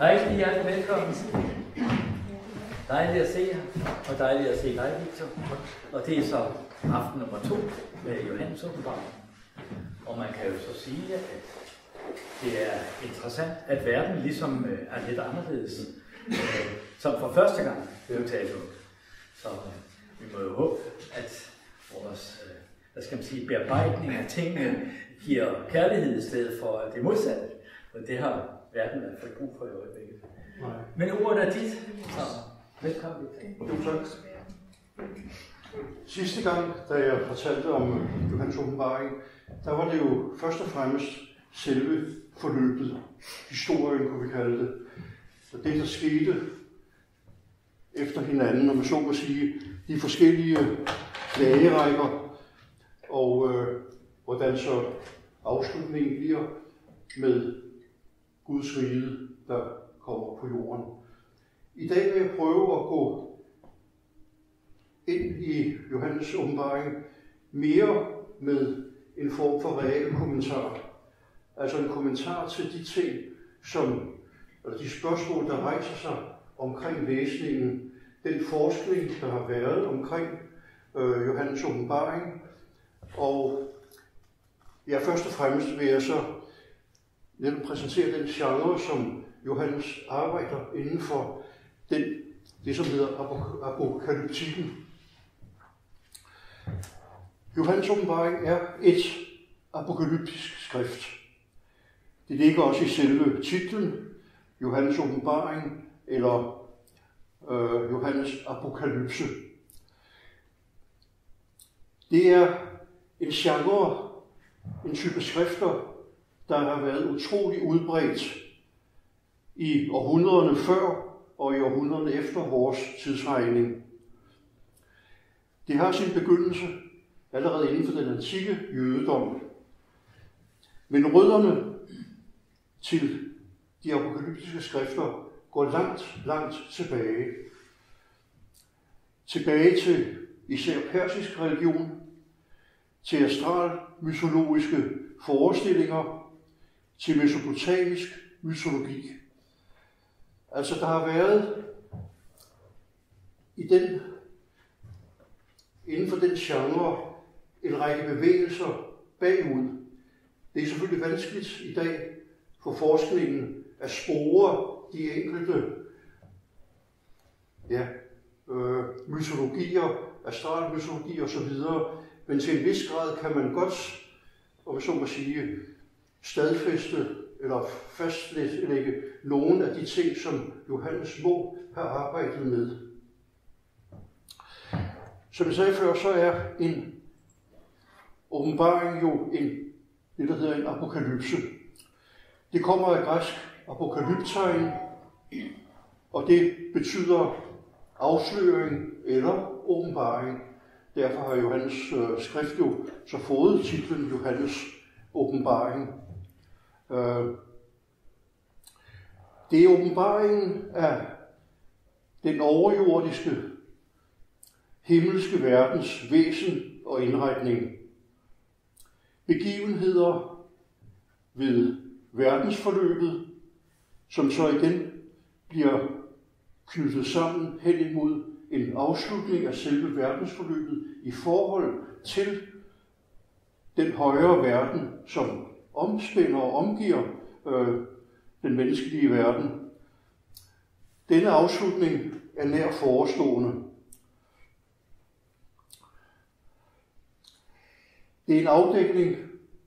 Rigtig hjertelig velkommen. Dejligt at se jer, og dejligt at se dig, Victor. Og det er så aften nummer to med Johannes åbenbaring. Og man kan jo så sige, at det er interessant, at verden ligesom øh, er lidt anderledes, øh, som for første gang blev talt om. Så øh, vi må jo håbe, at vores hvad skal man sige, bearbejdning af tingene giver kærlighed i stedet for det modsatte. Og det har verden hvert fald brug for i øjeblikket. Nej. Men ordet er dit, så velkommen. Jo, tak. Sidste gang, da jeg fortalte om Johannes åbenbaring, der var det jo først og fremmest selve forløbet, historien kunne vi kalde det. Så det, der skete efter hinanden, om man så må sige, de forskellige klagerækker, og øh, hvordan så afslutningen bliver med Guds rige, der kommer på jorden. I dag vil jeg prøve at gå ind i Johannes åbenbaring mere med en form for real kommentar. Altså en kommentar til de ting, som, eller de spørgsmål, der rejser sig omkring læsningen, den forskning, der har været omkring øh, Johannes åbenbaring, og ja, først og fremmest vil jeg så netop præsentere den genre, som Johannes arbejder inden for den, det, som hedder apokalyptikken. Johannes åbenbaring er et apokalyptisk skrift. Det ligger også i selve titlen, Johannes åbenbaring, eller øh, Johannes apokalypse. Det er en genre, en type skrifter, der har været utrolig udbredt i århundrederne før og i århundrederne efter vores tidsregning. Det har sin begyndelse allerede inden for den antikke jødedom. Men rødderne til de apokalyptiske skrifter går langt, langt tilbage. Tilbage til især persisk religion, til astral mytologiske forestillinger, til mesopotamisk mytologi. Altså der har været i den, inden for den genre en række bevægelser bagud. Det er selvfølgelig vanskeligt i dag for forskningen at spore de enkelte ja, øh, mytologier, astralmytologi osv., men til en vis grad kan man godt, om så må sige, stadfæste eller fastlægge nogle af de ting, som Johannes må have arbejdet med. Som jeg sagde før, så er en åbenbaring jo en, det, der hedder en apokalypse. Det kommer af græsk apokalyptegn, og det betyder afsløring eller åbenbaring. Derfor har Johannes øh, skrift jo så fået titlen Johannes åbenbaring. Øh, det er åbenbaringen af den overjordiske himmelske verdens væsen og indretning. Begivenheder ved verdensforløbet, som så igen bliver knyttet sammen hen imod en afslutning af selve verdensforløbet i forhold til den højere verden, som omspænder og omgiver øh, den menneskelige verden. Denne afslutning er nær forestående. Det er en afdækning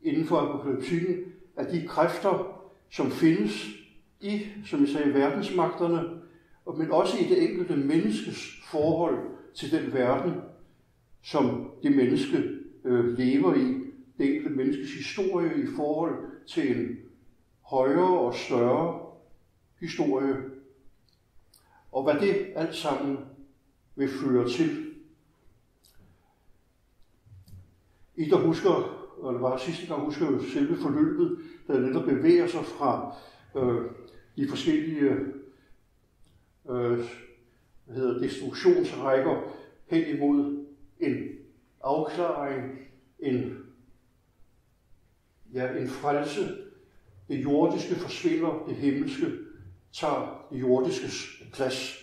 inden for apokalyptikken af de kræfter, som findes i, som jeg sagde, verdensmagterne, men også i det enkelte menneskes forhold til den verden, som det menneske øh, lever i, det enkelte menneskes historie i forhold til en højere og større historie, og hvad det alt sammen vil føre til. I der husker, og det var sidste gang, husker jo selve forløbet, der netop bevæger sig fra øh, de forskellige øh, hvad hedder, destruktionsrækker hen imod en afklaring, en, ja, en frelse. Det jordiske forsvinder, det himmelske tager det jordiskes plads.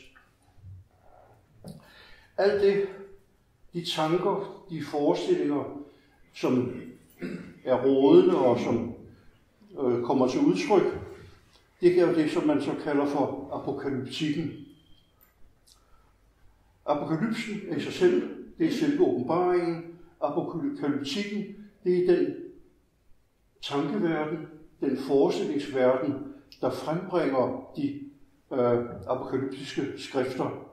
Alt det, de tanker, de forestillinger, som er rådende og som øh, kommer til udtryk, det er jo det, som man så kalder for apokalyptikken. Apokalypsen er i sig selv, det er selve åbenbaringen. Apokalyptikken, det er den tankeverden, den forestillingsverden, der frembringer de øh, apokalyptiske skrifter.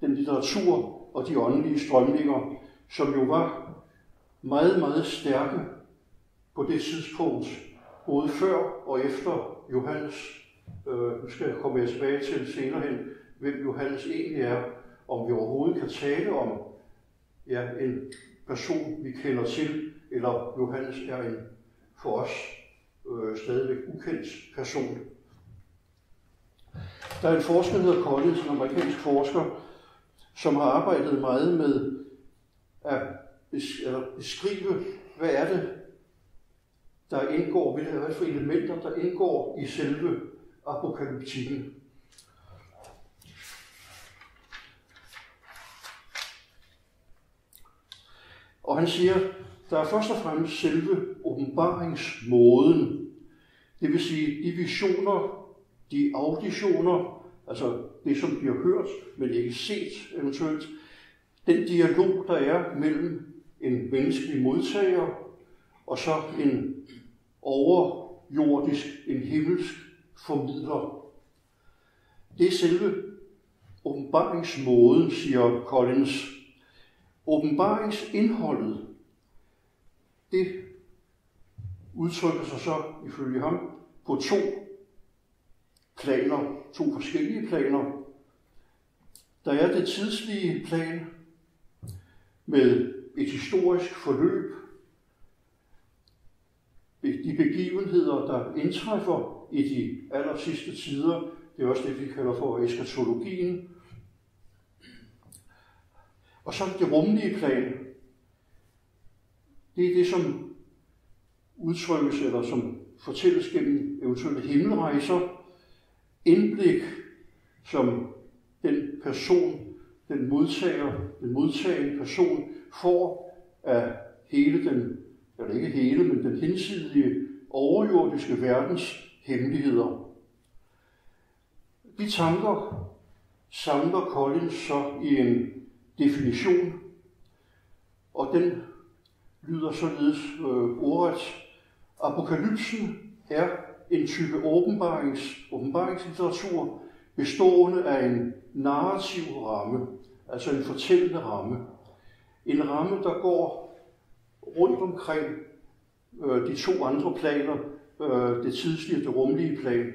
Den litteratur og de åndelige strømninger, som jo var meget, meget stærke på det tidspunkt, både før og efter Johannes. Øh, nu skal jeg komme tilbage til senere hen, hvem Johannes egentlig er, om vi overhovedet kan tale om ja, en person, vi kender til, eller Johannes er en for os øh, stadigvæk ukendt person. Der er en forsker, der hedder Collins, en amerikansk forsker, som har arbejdet meget med at beskrive, hvad er det, der indgår, hvilke er for elementer, der indgår i selve apokalyptikken. Og han siger, der er først og fremmest selve åbenbaringsmåden. Det vil sige de visioner, de auditioner, altså det, som bliver hørt, men ikke set eventuelt. Den dialog, der er mellem en menneskelig modtager og så en overjordisk, en himmelsk formidler. Det er selve åbenbaringsmåden, siger Collins. Åbenbaringsindholdet, det udtrykker sig så ifølge ham på to planer, to forskellige planer. Der er det tidslige plan med et historisk forløb, de begivenheder, der indtræffer i de aller sidste tider, det er også det, vi kalder for eskatologien. Og så det rumlige plan, det er det, som udtrykkes eller som fortælles gennem eventuelle himmelrejser, indblik, som den person, den modtager, den modtagende person får af hele den, eller ikke hele, men den hinsidige overjordiske verdens hemmeligheder. De tanker samler Collins så i en definition, og den lyder således øh, ordet. Apokalypsen er en type åbenbarings, åbenbaringslitteratur bestående af en narrativ ramme, altså en fortællende ramme. En ramme, der går rundt omkring øh, de to andre planer, øh, det tidslige og det rumlige plan.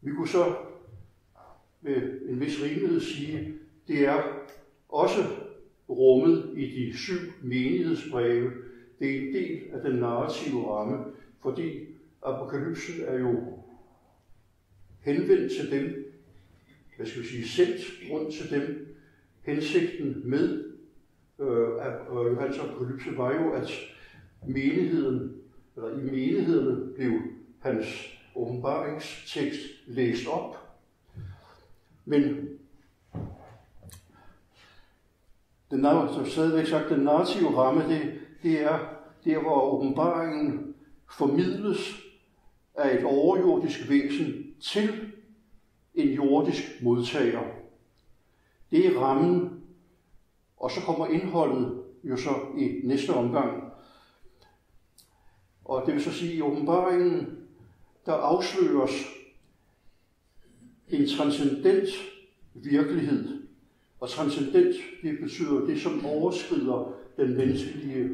Vi kunne så med en vis rimelighed sige, det er også rummet i de syv menighedsbreve. Det er en del af den narrative ramme, fordi apokalypsen er jo henvendt til dem, hvad skal vi sige, sendt rundt til dem. Hensigten med øh, af Johannes apokalypse var jo, at menigheden, eller i menighederne blev hans åbenbaringstekst læst op. Men den, så stadigvæk sagt, den narrative ramme, det, det er der, hvor åbenbaringen formidles af et overjordisk væsen til en jordisk modtager. Det er rammen, og så kommer indholdet jo så i næste omgang. Og det vil så sige, at i åbenbaringen, der afsløres en transcendent virkelighed, og transcendent, det betyder det, som overskrider den menneskelige,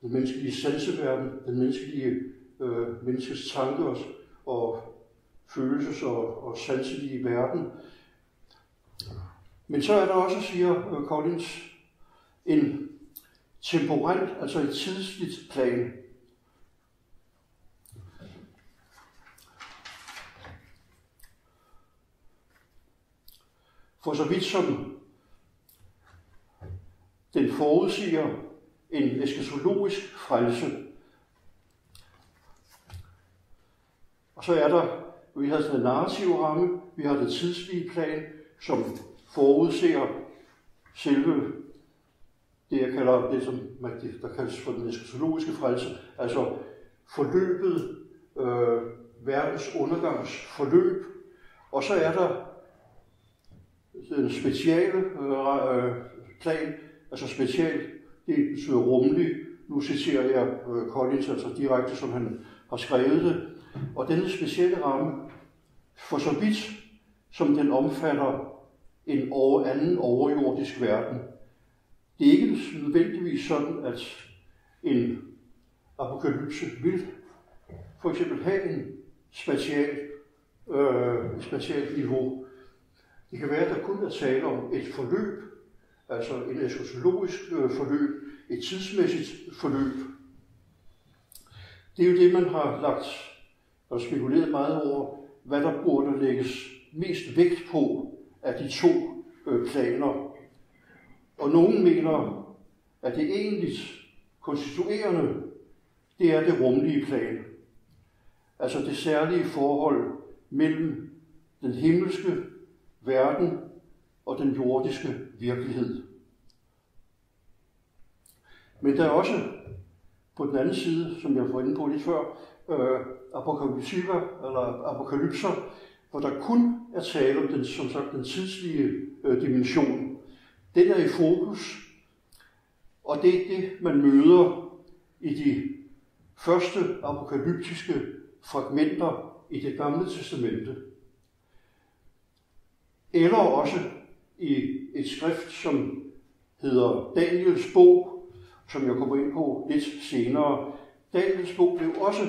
den menneskelige sanseverden, den menneskelige øh, menneskets tanker og følelses- og, og sanselige verden. Men så er der også, siger øh, Collins, en temporelt, altså et tidsligt plan. For så vidt som den forudsiger en eskatologisk frelse. Og Så er der, vi har den narrative ramme, vi har det tidslige plan, som forudser selve det, jeg kalder det, som man, der kaldes for den eskatologiske frelse, altså forløbet, øh, verdens undergangsforløb, og så er der den speciale øh, øh, plan, altså special, det betyder rummelig. Nu citerer jeg øh, Collins altså direkte, som han har skrevet det. Og denne specielle ramme, for så vidt som den omfatter en over, anden overjordisk verden, det er ikke nødvendigvis sådan, at en apokalypse vil for eksempel have en spatial, øh, et niveau. Det kan være, at der kun er tale om et forløb, altså en eskatologisk øh, forløb, et tidsmæssigt forløb. Det er jo det, man har lagt og spekuleret meget over, hvad der burde lægges mest vægt på af de to øh, planer. Og nogen mener, at det egentlig konstituerende, det er det rumlige plan. Altså det særlige forhold mellem den himmelske verden og den jordiske virkelighed. Men der er også på den anden side, som jeg var inde på lidt før, øh, apokalypser, eller apokalypser, hvor der kun er tale om den, som sagt, den tidslige øh, dimension. Den er i fokus, og det er det, man møder i de første apokalyptiske fragmenter i det gamle testamente. Eller også i et skrift, som hedder Daniels bog, som jeg kommer ind på lidt senere. Daniels bog blev også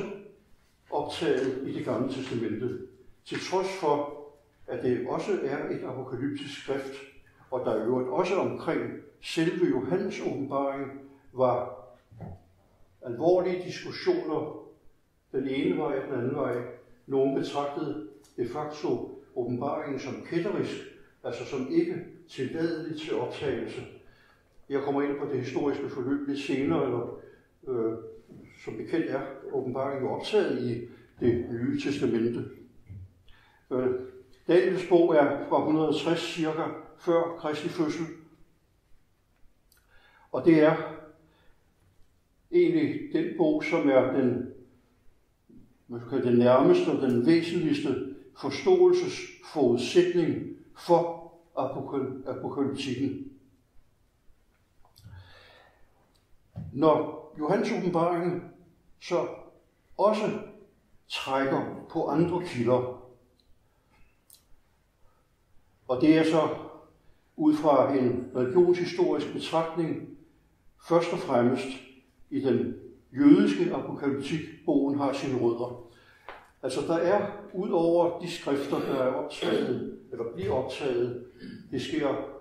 optaget i det gamle testamente, til trods for, at det også er et apokalyptisk skrift, og der øvrigt også omkring selve Johannes åbenbaring var alvorlige diskussioner den ene vej og den anden vej. Nogle betragtede de facto åbenbaringen som kætterisk, altså som ikke tilladelig til optagelse. Jeg kommer ind på det historiske forløb lidt senere, eller øh, som bekendt er åbenbaringen optaget i det nye testamente. Øh, Daniels bog er fra 160 cirka før Kristi fødsel. Og det er egentlig den bog, som er den, man kan den nærmeste og den væsentligste forståelsesforudsætning for apokalyptikken. Når Johannes åbenbaringen så også trækker på andre kilder, og det er så ud fra en religionshistorisk betragtning først og fremmest i den jødiske apokalyptik, bogen har sine rødder. Altså der er, ud over de skrifter, der er optaget, eller bliver optaget, det sker,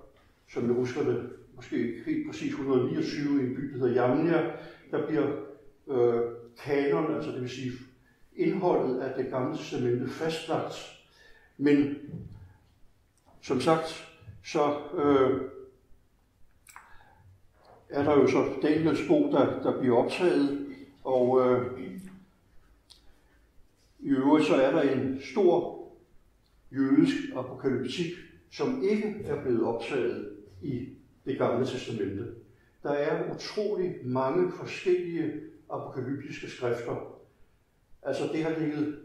som jeg husker det, måske helt præcis 129 i en by, der hedder Jamnia, der bliver øh, kanon, altså det vil sige indholdet af det gamle testamente fastlagt. Men som sagt, så øh, er der jo så Daniels bog, der, der bliver optaget, og øh, i øvrigt så er der en stor jødisk apokalyptik, som ikke er blevet optaget i det gamle testamente. Der er utrolig mange forskellige apokalyptiske skrifter. Altså det har ligget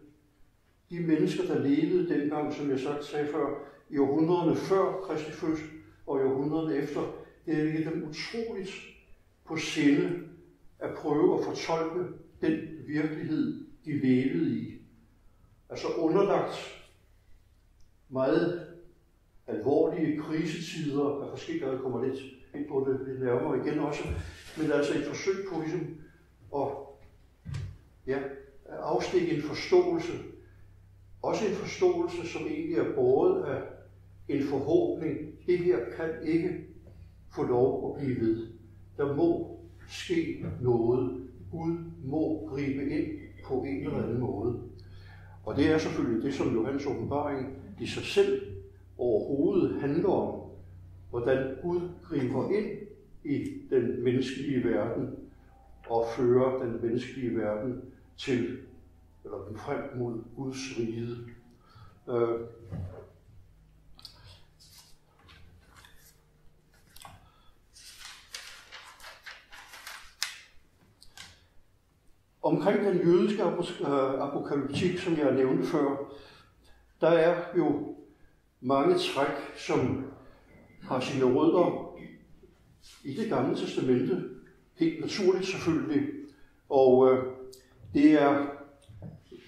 de mennesker, der levede dengang, som jeg sagt sagde før, i århundrederne før Kristi fødsel og i århundrederne efter, det har ligget dem utroligt på sinde at prøve at fortolke den virkelighed, de levede i. Altså underlagt meget alvorlige krisetider af forskellige, der kommer lidt ind på det lidt nærmere igen også, men altså et forsøg på ligesom at, ja, at afstikke en forståelse, også en forståelse, som egentlig er båret af en forhåbning. Det her kan ikke få lov at blive ved. Der må ske noget. Gud må gribe ind på en eller anden måde. Og det er selvfølgelig det, som Johannes åbenbaring i sig selv overhovedet handler om. Hvordan Gud griber ind i den menneskelige verden og fører den menneskelige verden til eller frem mod Guds rige. Øh, Omkring den jødiske øh, apokalyptik, som jeg nævnte før, der er jo mange træk, som har sine rødder i det gamle testamente, helt naturligt selvfølgelig. Og øh, det er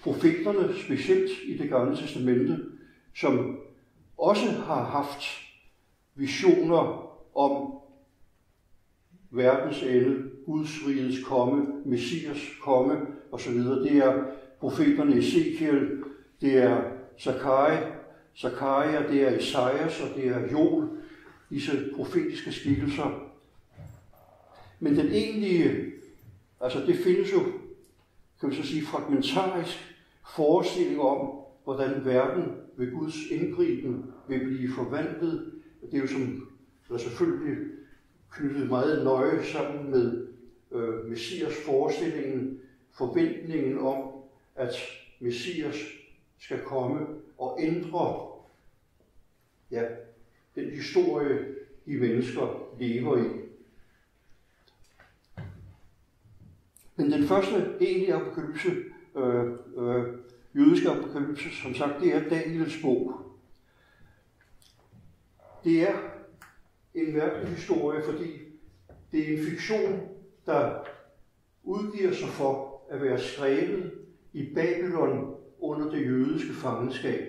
profeterne, specielt i det gamle testamente, som også har haft visioner om verdens ende, Guds riges komme, Messias komme osv. Det er profeterne Ezekiel, det er Zakaria, Zakaria, det er Isaias og det er Joel, disse profetiske skikkelser. Men den egentlige, altså det findes jo, kan vi så sige, fragmentarisk forestilling om, hvordan verden ved Guds indgriben vil blive forvandlet. Det er jo som, er selvfølgelig knyttet meget nøje sammen med øh, Messias forestillingen, forventningen om, at Messias skal komme og ændre ja, den historie, de mennesker lever i. Men den første egentlige apokalypse, øh, øh, jødiske apokalypse, som sagt, det er Daniels bog. Det er en mærkelig historie, fordi det er en fiktion, der udgiver sig for at være skrevet i Babylon under det jødiske fangenskab.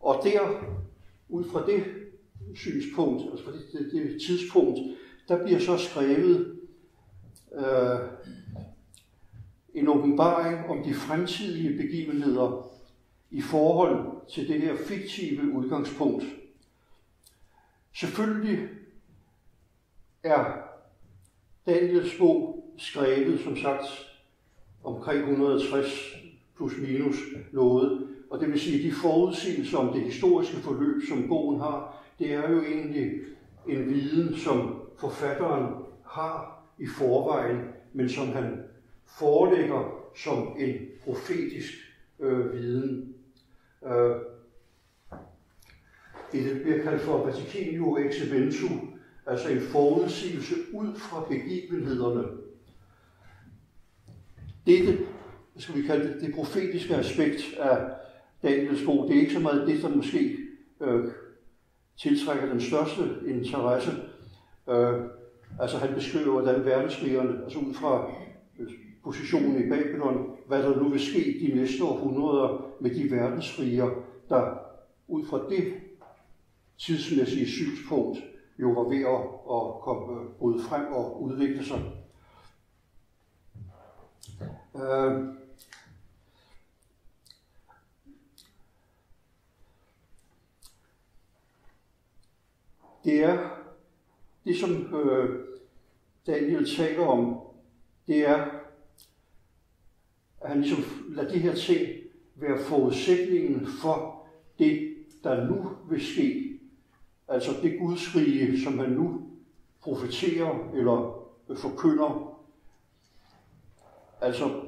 Og der, ud fra det synspunkt, altså fra det, det, det tidspunkt, der bliver så skrevet øh, en åbenbaring om de fremtidige begivenheder i forhold til det her fiktive udgangspunkt. Selvfølgelig er Daniels bog skrevet, som sagt, omkring 160 plus minus noget. Og det vil sige, at de forudsigelser om det historiske forløb, som bogen har, det er jo egentlig en viden, som forfatteren har i forvejen, men som han forelægger som en profetisk øh, viden. Øh, det bliver kaldt for Vaticanio ex eventu, altså en forudsigelse ud fra begivenhederne. Dette, skal vi kalde det, det profetiske aspekt af Daniels bog, det er ikke så meget det, der måske øh, tiltrækker den største interesse. Øh, altså han beskriver, hvordan verdenskrigerne, altså ud fra øh, positionen i Babylon, hvad der nu vil ske de næste århundreder med de verdensriger, der ud fra det tidsmæssige synspunkt jo var ved at, at komme, øh, bryde frem og udvikle sig. Øh, det er det, som øh, Daniel taler om, det er, at han ligesom lader de her ting være forudsætningen for det, der nu vil ske Altså det gudsrige, som han nu profeterer eller forkynder. Altså,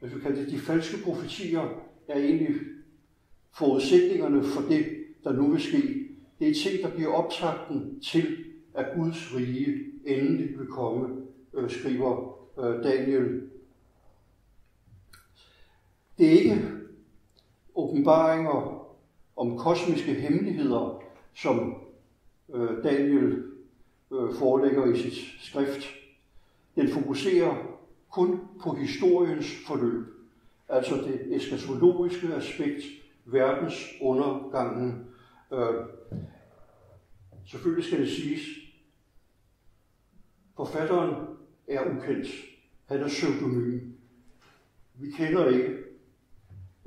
hvis vi kalder det, de falske profetier, er egentlig forudsætningerne for det, der nu vil ske. Det er ting, der bliver optakten til, at Guds rige endelig vil komme, øh, skriver øh, Daniel. Det er ikke åbenbaringer om kosmiske hemmeligheder, som øh, Daniel øh, forelægger i sit skrift. Den fokuserer kun på historiens forløb, altså det eskatologiske aspekt, verdens undergangen. Øh, selvfølgelig skal det siges, forfatteren er ukendt. Han er pseudonym. Vi kender ikke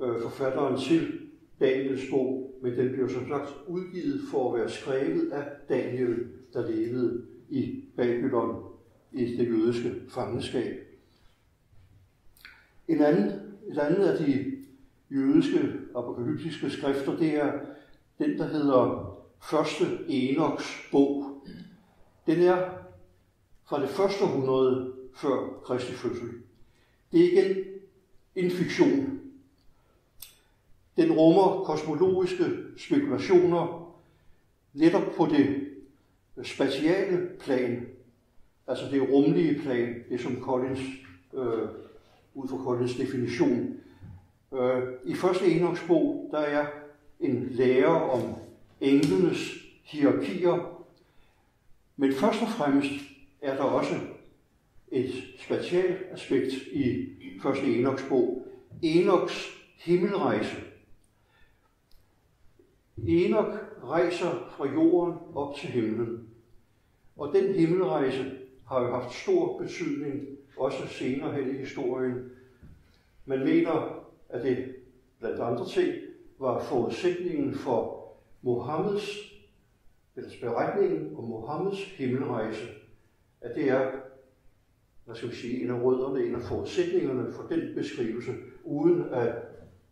øh, forfatteren til Daniels bog, men den blev som sagt udgivet for at være skrevet af Daniel, der levede i Babylon i det jødiske fangenskab. En anden, et andet af de jødiske apokalyptiske skrifter, det er den, der hedder Første Enoks bog. Den er fra det første århundrede før Kristi fødsel. det er igen en fiktion. Den rummer kosmologiske spekulationer netop på det spatiale plan, altså det rumlige plan, det som Collins, øh, ud fra Collins definition. Øh, I første Enochs der er en lære om englenes hierarkier, men først og fremmest er der også et spatialt aspekt i første Enochs bog. Enochs himmelrejse. Enoch rejser fra jorden op til himlen. Og den himmelrejse har jo haft stor betydning, også senere hen i historien. Man mener, at det blandt andre ting var forudsætningen for Mohammeds, eller beretningen om Mohammeds himmelrejse, at det er, hvad skal vi sige, en af rødderne, en af forudsætningerne for den beskrivelse, uden at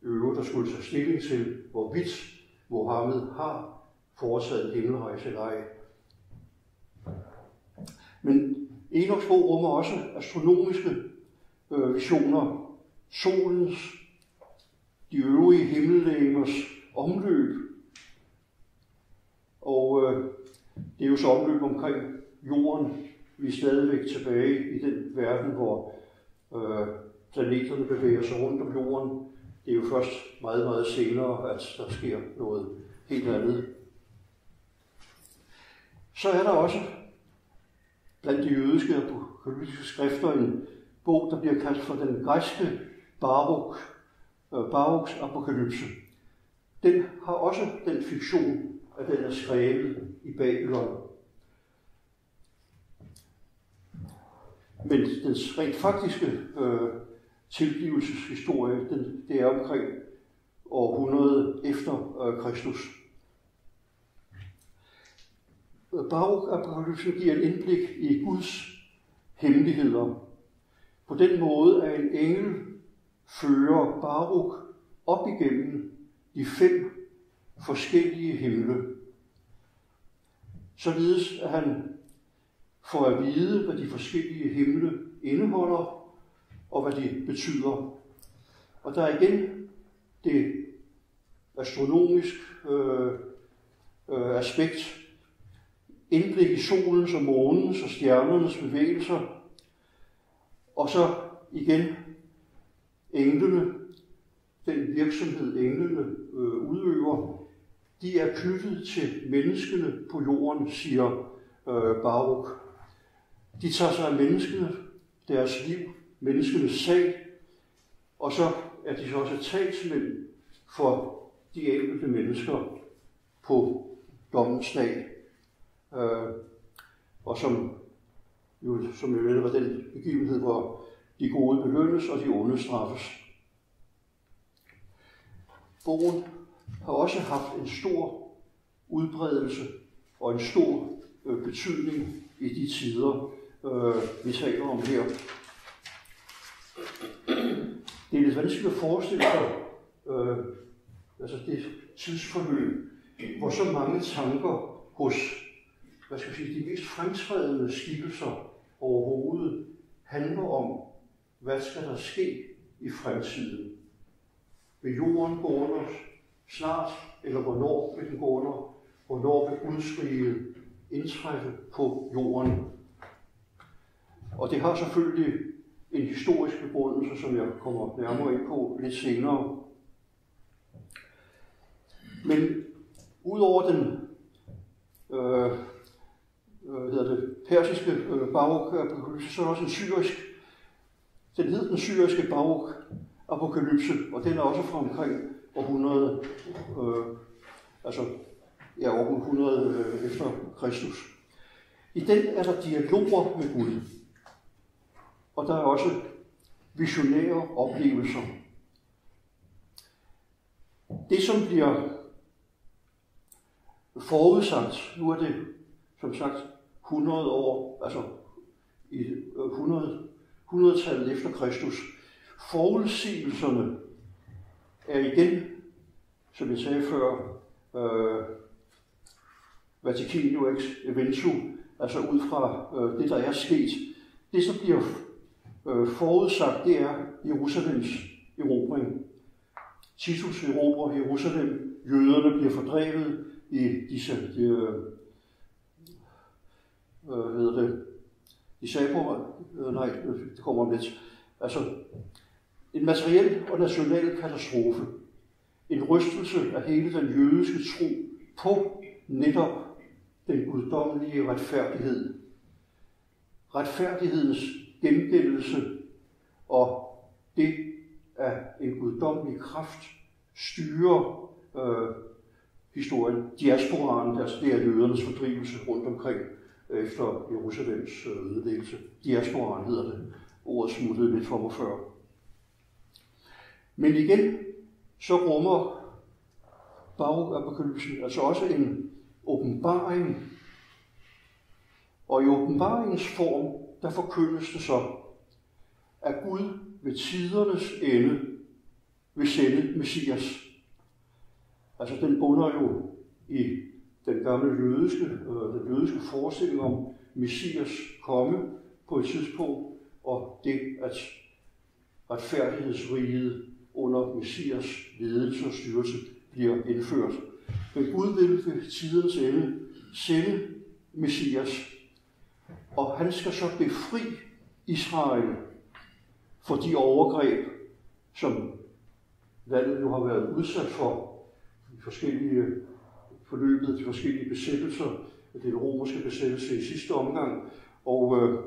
øve, der skulle tage stilling til, hvorvidt Mohammed har foretaget himmelrejse. Men Enochs bog rummer også astronomiske øh, visioner, solens, de øvrige himmellægemers omløb. Og øh, det er jo så omløb omkring jorden. Vi er stadigvæk tilbage i den verden, hvor øh, planeterne bevæger sig rundt om jorden. Det er jo først meget, meget senere, at der sker noget helt andet. Så er der også blandt de jødiske apokalyptiske skrifter en bog, der bliver kaldt for den græske Baruk, øh, Baruchs apokalypse. Den har også den fiktion, at den er skrevet i Babylon. Men den rent faktiske øh, tilgivelseshistorie, den, det er omkring århundrede efter øh, Kristus. Baruk-apokalypsen giver et indblik i Guds hemmeligheder. På den måde er en engel fører Baruk op igennem de fem forskellige himle. Således at han får at vide, hvad de forskellige himle indeholder, og hvad de betyder. Og der er igen det astronomisk øh, øh, aspekt, indblik i solens og månens og stjernernes bevægelser, og så igen englene, den virksomhed englene øh, udøver, de er knyttet til menneskene på jorden, siger øh, Baruch. De tager sig af menneskene, deres liv, menneskenes sag, og så er de så også talsmænd for de enkelte mennesker på dommens dag. Øh, og som jo, som jo var den begivenhed, hvor de gode belønnes og de onde straffes. Bogen har også haft en stor udbredelse og en stor øh, betydning i de tider, øh, vi taler om her. Det er lidt vanskeligt at forestille sig øh, altså det tidsforløb, hvor så mange tanker hos hvad skal jeg sige, de mest fremtrædende skikkelser overhovedet handler om, hvad skal der ske i fremtiden? Vil jorden gå under snart, eller hvornår vil den gå under? Hvornår vil Guds rige indtræffe på jorden? Og det har selvfølgelig en historisk begrundelse, som jeg kommer nærmere ind på lidt senere. Men udover den øh, øh, hedder det, persiske øh, barok-apokalypse, så er der også en syrisk, den hed den syriske barok-apokalypse, og den er også fra omkring århundrede, øh, altså ja, år 100 øh, efter Kristus. I den er der dialoger med Gud, og der er også visionære oplevelser. Det, som bliver forudsagt, nu er det som sagt 100 år, altså i øh, 100, 100-tallet efter Kristus. Forudsigelserne er igen, som jeg sagde før, øh, Vaticanio ex eventu, altså ud fra øh, det, der er sket. Det, som bliver øh, forudsagt, det er Jerusalems erobring. Titus erobrer Jerusalem, jøderne bliver fordrevet i disse, de, øh, hvad hedder det, i Sabor, øh, nej, det kommer om lidt. Altså, en materiel og national katastrofe. En rystelse af hele den jødiske tro på netop den guddommelige retfærdighed. Retfærdighedens gengældelse og det, at en guddommelig kraft styrer øh, historien. Diasporaen, altså det er jødernes fordrivelse rundt omkring øh, efter Jerusalems øh, ødelæggelse. Diasporaen hedder det. Ordet smuttede lidt for mig før. Men igen, så rummer bagapokalypsen altså også en åbenbaring. Og i åbenbaringens form, der forkyndes det så, at Gud ved tidernes ende vil sende Messias. Altså den bunder jo i den gamle jødiske, øh, den jødiske forestilling om Messias komme på et tidspunkt, og det at retfærdighedsriget under Messias ledelse og styrelse bliver indført. Men Gud vil ved tidens ende sende Messias, og han skal så befri Israel for de overgreb, som landet nu har været udsat for forskellige øh, forløbet, de forskellige besættelser, den romerske besættelse i sidste omgang, og øh,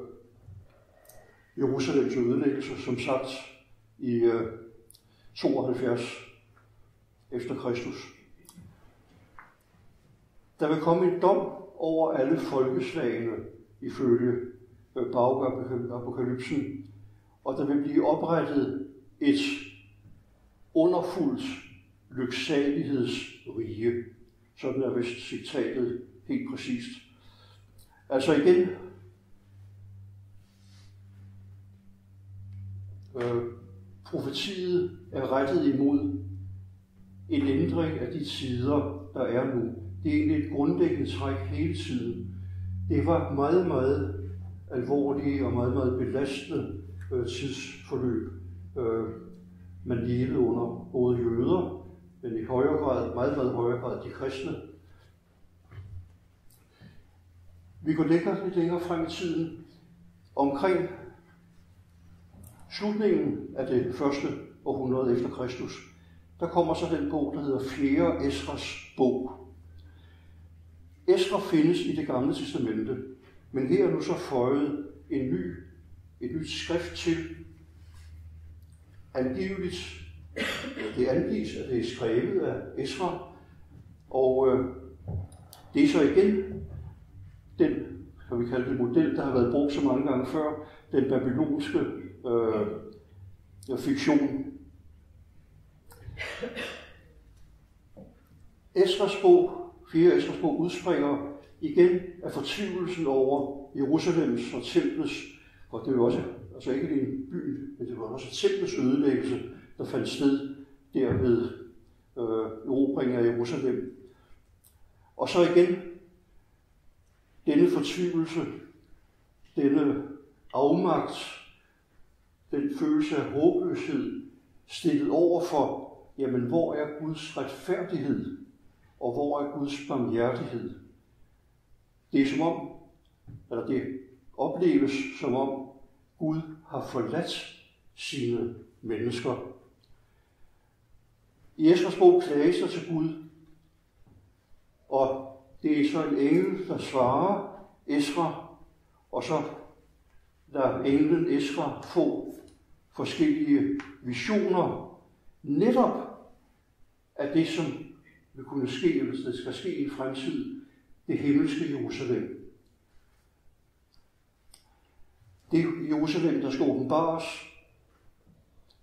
Jerusalems ødelæggelse, som sagt, i øh, 72 efter Kristus. Der vil komme en dom over alle folkeslagene ifølge øh, Baruch-apokalypsen, og der vil blive oprettet et underfuldt lyksalighedsrige. Sådan er vist citatet helt præcist. Altså igen, øh, profetiet er rettet imod en ændring af de tider, der er nu. Det er egentlig et grundlæggende træk hele tiden. Det var meget, meget alvorlige og meget, meget belastende øh, tidsforløb, øh, man levede under både jøder, men i højere grad, meget, meget højere grad, de kristne. Vi går længere, lidt længere frem i tiden, omkring slutningen af det første århundrede efter Kristus, der kommer så den bog, der hedder 4. Esras bog. Esra findes i det gamle testamente, men her er nu så føjet en ny, et nyt skrift til. Angiveligt, det angives, at det er skrevet af Esra, og øh, det er så igen den, kan vi kalde det, model, der har været brugt så mange gange før, den babylonske øh, fiktion. Esras bog, 4. Esras bog, udspringer igen af fortvivlelsen over Jerusalems og templets, og det er jo også, altså ikke en by, men det var også templets ødelæggelse, der fandt sted der ved øh, erobring af Jerusalem. Og så igen denne fortvivlelse, denne afmagt, den følelse af håbløshed, stillet over for, jamen hvor er Guds retfærdighed, og hvor er Guds barmhjertighed? Det er som om, eller det opleves som om, Gud har forladt sine mennesker. I Esras bog klages der til Gud, og det er så en engel, der svarer Esra, og så lader englen Esra få forskellige visioner, netop af det, som vil kunne ske, hvis det skal ske i fremtiden, det himmelske Jerusalem. Det Jerusalem, der skal åbenbares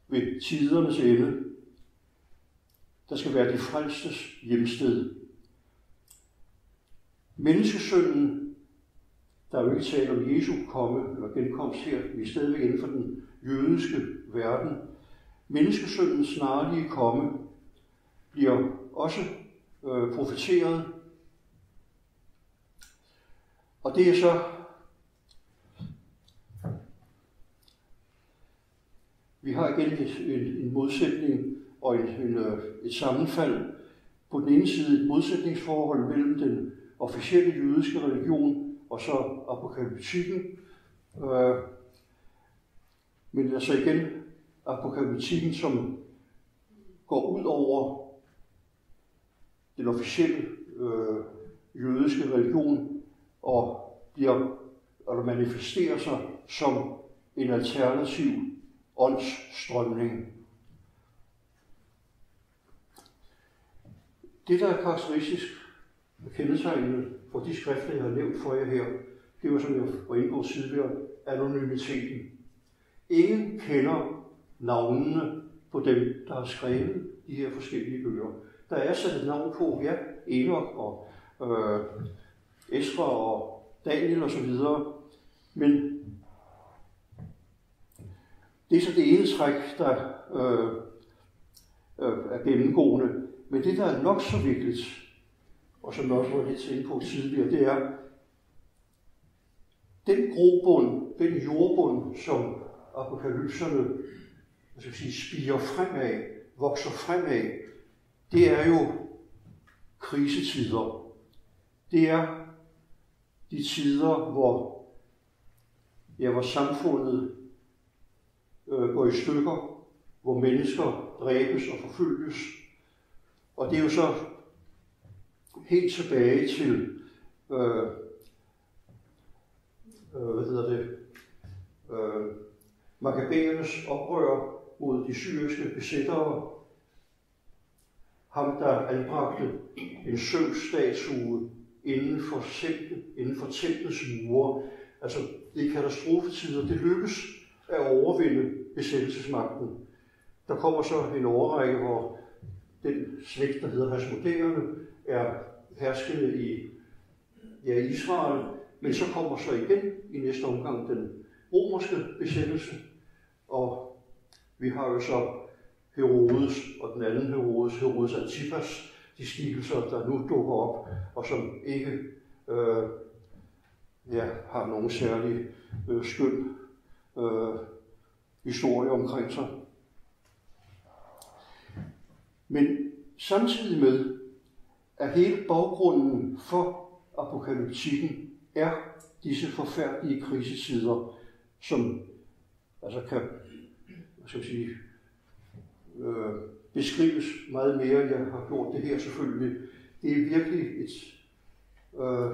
ved tidernes ende, der skal være de frelstes hjemsted. Menneskesønnen, der er jo ikke tale om Jesu komme eller genkomst her, vi er stadigvæk inden for den jødiske verden. Menneskesøndens snarlige komme bliver også øh, profeteret. Og det er så vi har igen en, en modsætning og en, en, øh, et sammenfald. På den ene side et modsætningsforhold mellem den officielle jødiske religion og så apokalyptikken. Øh, men altså igen apokalyptikken, som går ud over den officielle øh, jødiske religion og bliver, eller manifesterer sig som en alternativ åndsstrømning. Det, der er karakteristisk kendetegnende for de skrifter, jeg har nævnt for jer her, det var, som jeg var inde på tidligere, anonymiteten. Ingen kender navnene på dem, der har skrevet de her forskellige bøger. Der er sat et navn på, ja, Enoch og øh, Esra og Daniel osv., men det er så det ene træk, der øh, øh, er gennemgående. Men det, der er nok så vigtigt, og som jeg også var lidt inde på tidligere, det er, den grobund, den jordbund, som apokalypserne jeg skal sige, spiger fremad, vokser fremad, det er jo krisetider. Det er de tider, hvor, ja, hvor samfundet øh, går i stykker, hvor mennesker dræbes og forfølges. Og det er jo så helt tilbage til, øh, øh, hvad hedder det, øh, Maccabæernes oprør mod de syriske besættere. Ham, der anbragte en Zeus-statue inden for, templet, inden for templets mure. Altså, det er katastrofetider. Det lykkes at overvinde besættelsesmagten. Der kommer så en overrække, hvor den slægt, der hedder Hasmodeerne, er herskende i ja, Israel, men så kommer så igen i næste omgang den romerske besættelse, og vi har jo så Herodes og den anden Herodes, Herodes Antipas, de skikkelser, der nu dukker op, og som ikke øh, ja, har nogen særlig øh, skøn øh, historie omkring sig. Men samtidig med, at hele baggrunden for apokalyptikken er disse forfærdelige krisetider, som altså kan hvad skal jeg sige, øh, beskrives meget mere, end jeg har gjort det her selvfølgelig. Det er virkelig et øh,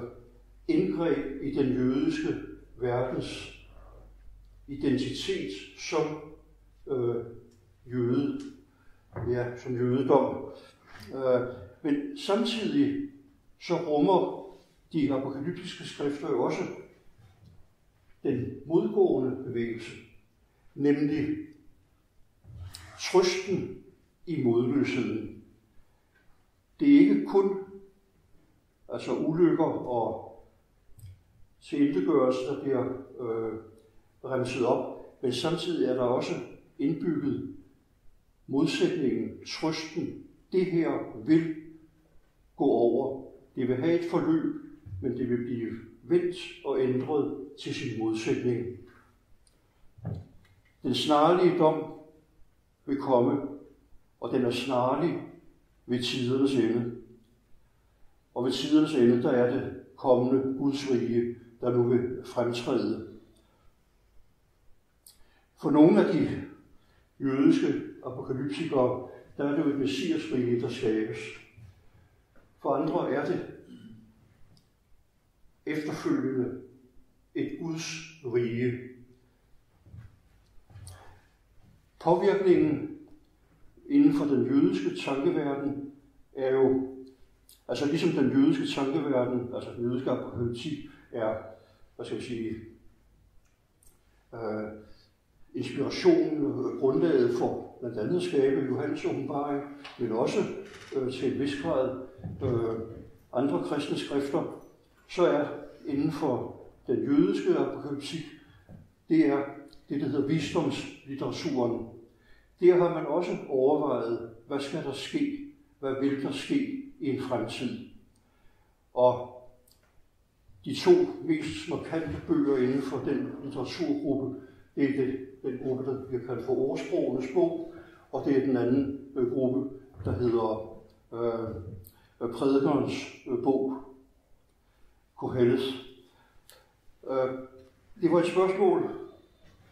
indgreb i den jødiske verdens identitet som øh, jøde, ja, som jødedom. Øh, men samtidig så rummer de apokalyptiske skrifter jo også den modgående bevægelse, nemlig trøsten i modløsheden. Det er ikke kun altså ulykker og tilintetgørelse, der bliver øh, remset op, men samtidig er der også indbygget modsætningen, trøsten. Det her vil gå over. Det vil have et forløb, men det vil blive vendt og ændret til sin modsætning. Den snarlige dom vil komme, og den er snarlig ved tidernes ende. Og ved tidernes ende, der er det kommende Guds rige, der nu vil fremtræde. For nogle af de jødiske apokalyptikere, der er det jo et messiasrige, der skabes. For andre er det efterfølgende et Guds rige. Påvirkningen inden for den jødiske tankeverden er jo, altså ligesom den jødiske tankeverden, altså den jødiske apokalyptik, er, hvad skal jeg sige, øh, inspirationen, grundlaget for blandt andet skabe Johannes åbenbaring, men også øh, til en vis grad øh, andre kristne skrifter, så er inden for den jødiske apokalyptik, det er det, der hedder visdomslitteraturen. Der har man også overvejet, hvad skal der ske, hvad vil der ske i en fremtid. Og de to mest markante bøger inden for den litteraturgruppe, det er det den gruppe, der bliver kaldt for ordsprogenes bog, og det er den anden øh, gruppe, der hedder øh, øh prædikernes øh, bog, Koheles. Øh, det var et spørgsmål,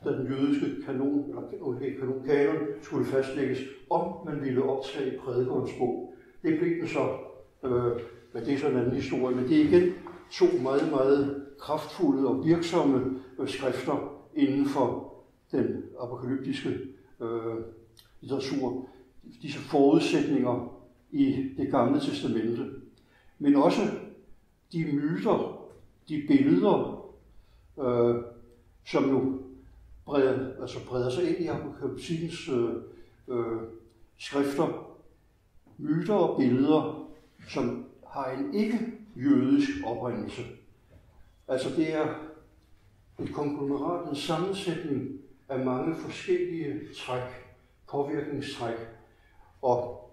da den jødiske kanon, eller okay, kanonkanon skulle fastlægges, om man ville optage prædikernes bog. Det blev den så, øh, men det er så en anden historie. Men det er igen to meget, meget kraftfulde og virksomme øh, skrifter inden for den apokalyptiske øh, litteratur. Disse forudsætninger i det gamle testamente. Men også de myter, de billeder, øh, som jo breder, altså breder sig ind i apokalyptikkens øh, øh, skrifter, myter og billeder, som har en ikke-jødisk oprindelse. Altså det er et konglomerat, en sammensætning af mange forskellige træk, påvirkningstræk, og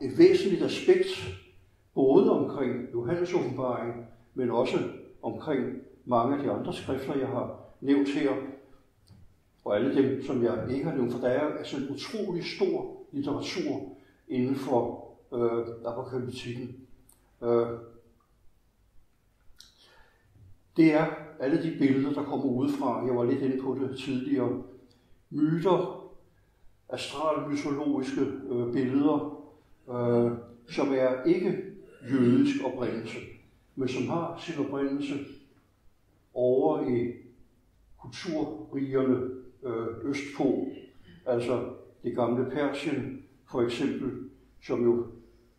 et væsentligt aspekt, både omkring Johannes åbenbaring, men også omkring mange af de andre skrifter, jeg har nævnt her, og alle dem, som jeg ikke har nævnt, for der er altså en utrolig stor litteratur inden for øh, apokalyptikken. Øh, det er alle de billeder, der kommer udefra. Jeg var lidt inde på det tidligere. Myter, astralmytologiske øh, billeder, øh, som er ikke jødisk oprindelse, men som har sin oprindelse over i kulturrigerne øh, østpå, altså det gamle Persien for eksempel, som jo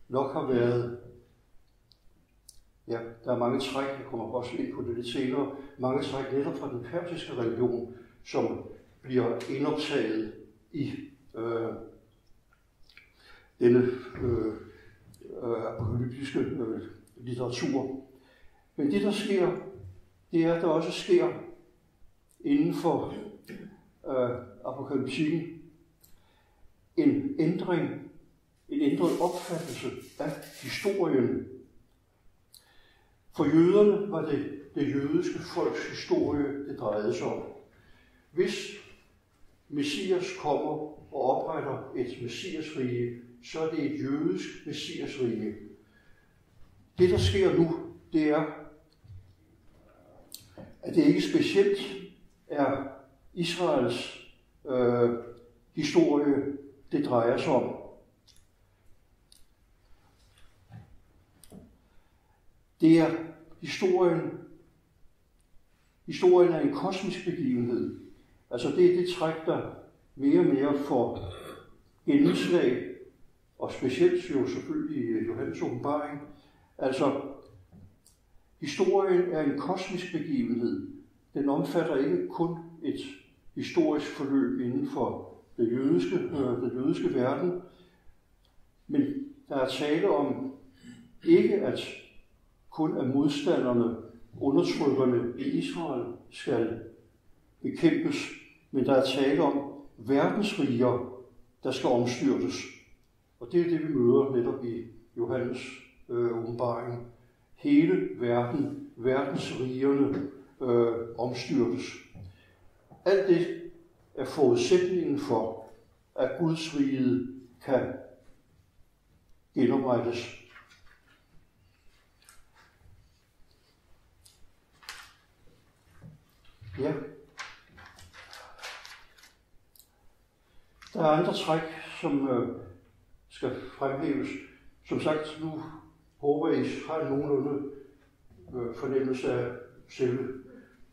nok har været, ja, der er mange træk, jeg kommer også ind på det lidt senere, mange træk netop fra den persiske religion, som bliver indoptaget i øh, denne øh, øh, apokalyptiske øh, litteratur. Men det, der sker, det er, at der også sker inden for øh, apokalyptikken en ændring, en ændret opfattelse af historien. For jøderne var det det jødiske folks historie, det drejede sig om. Hvis Messias kommer og opretter et messiasrige, så er det et jødisk messiasrige. Det, der sker nu, det er, at det ikke specielt er Israels øh, historie, det drejer sig om. Det er historien. Historien er en kosmisk begivenhed. Altså det er det træk, der mere og mere får indslag, og specielt jo selvfølgelig i Johannes åbenbaring. Altså, historien er en kosmisk begivenhed. Den omfatter ikke kun et historisk forløb inden for det jødiske, øh, den jødiske verden, men der er tale om ikke at kun at modstanderne, undertrykkerne i Israel skal bekæmpes, men der er tale om verdensriger, der skal omstyrtes. Og det er det, vi møder netop i Johannes øh, åbenbaring. Hele verden, verdensrigerne øh, omstyrtes. Alt det er forudsætningen for, at Guds rige kan genoprettes. Ja. Der er andre træk, som øh, skal fremhæves. Som sagt, nu håber jeg, I har nogenlunde øh, fornemmelse af selve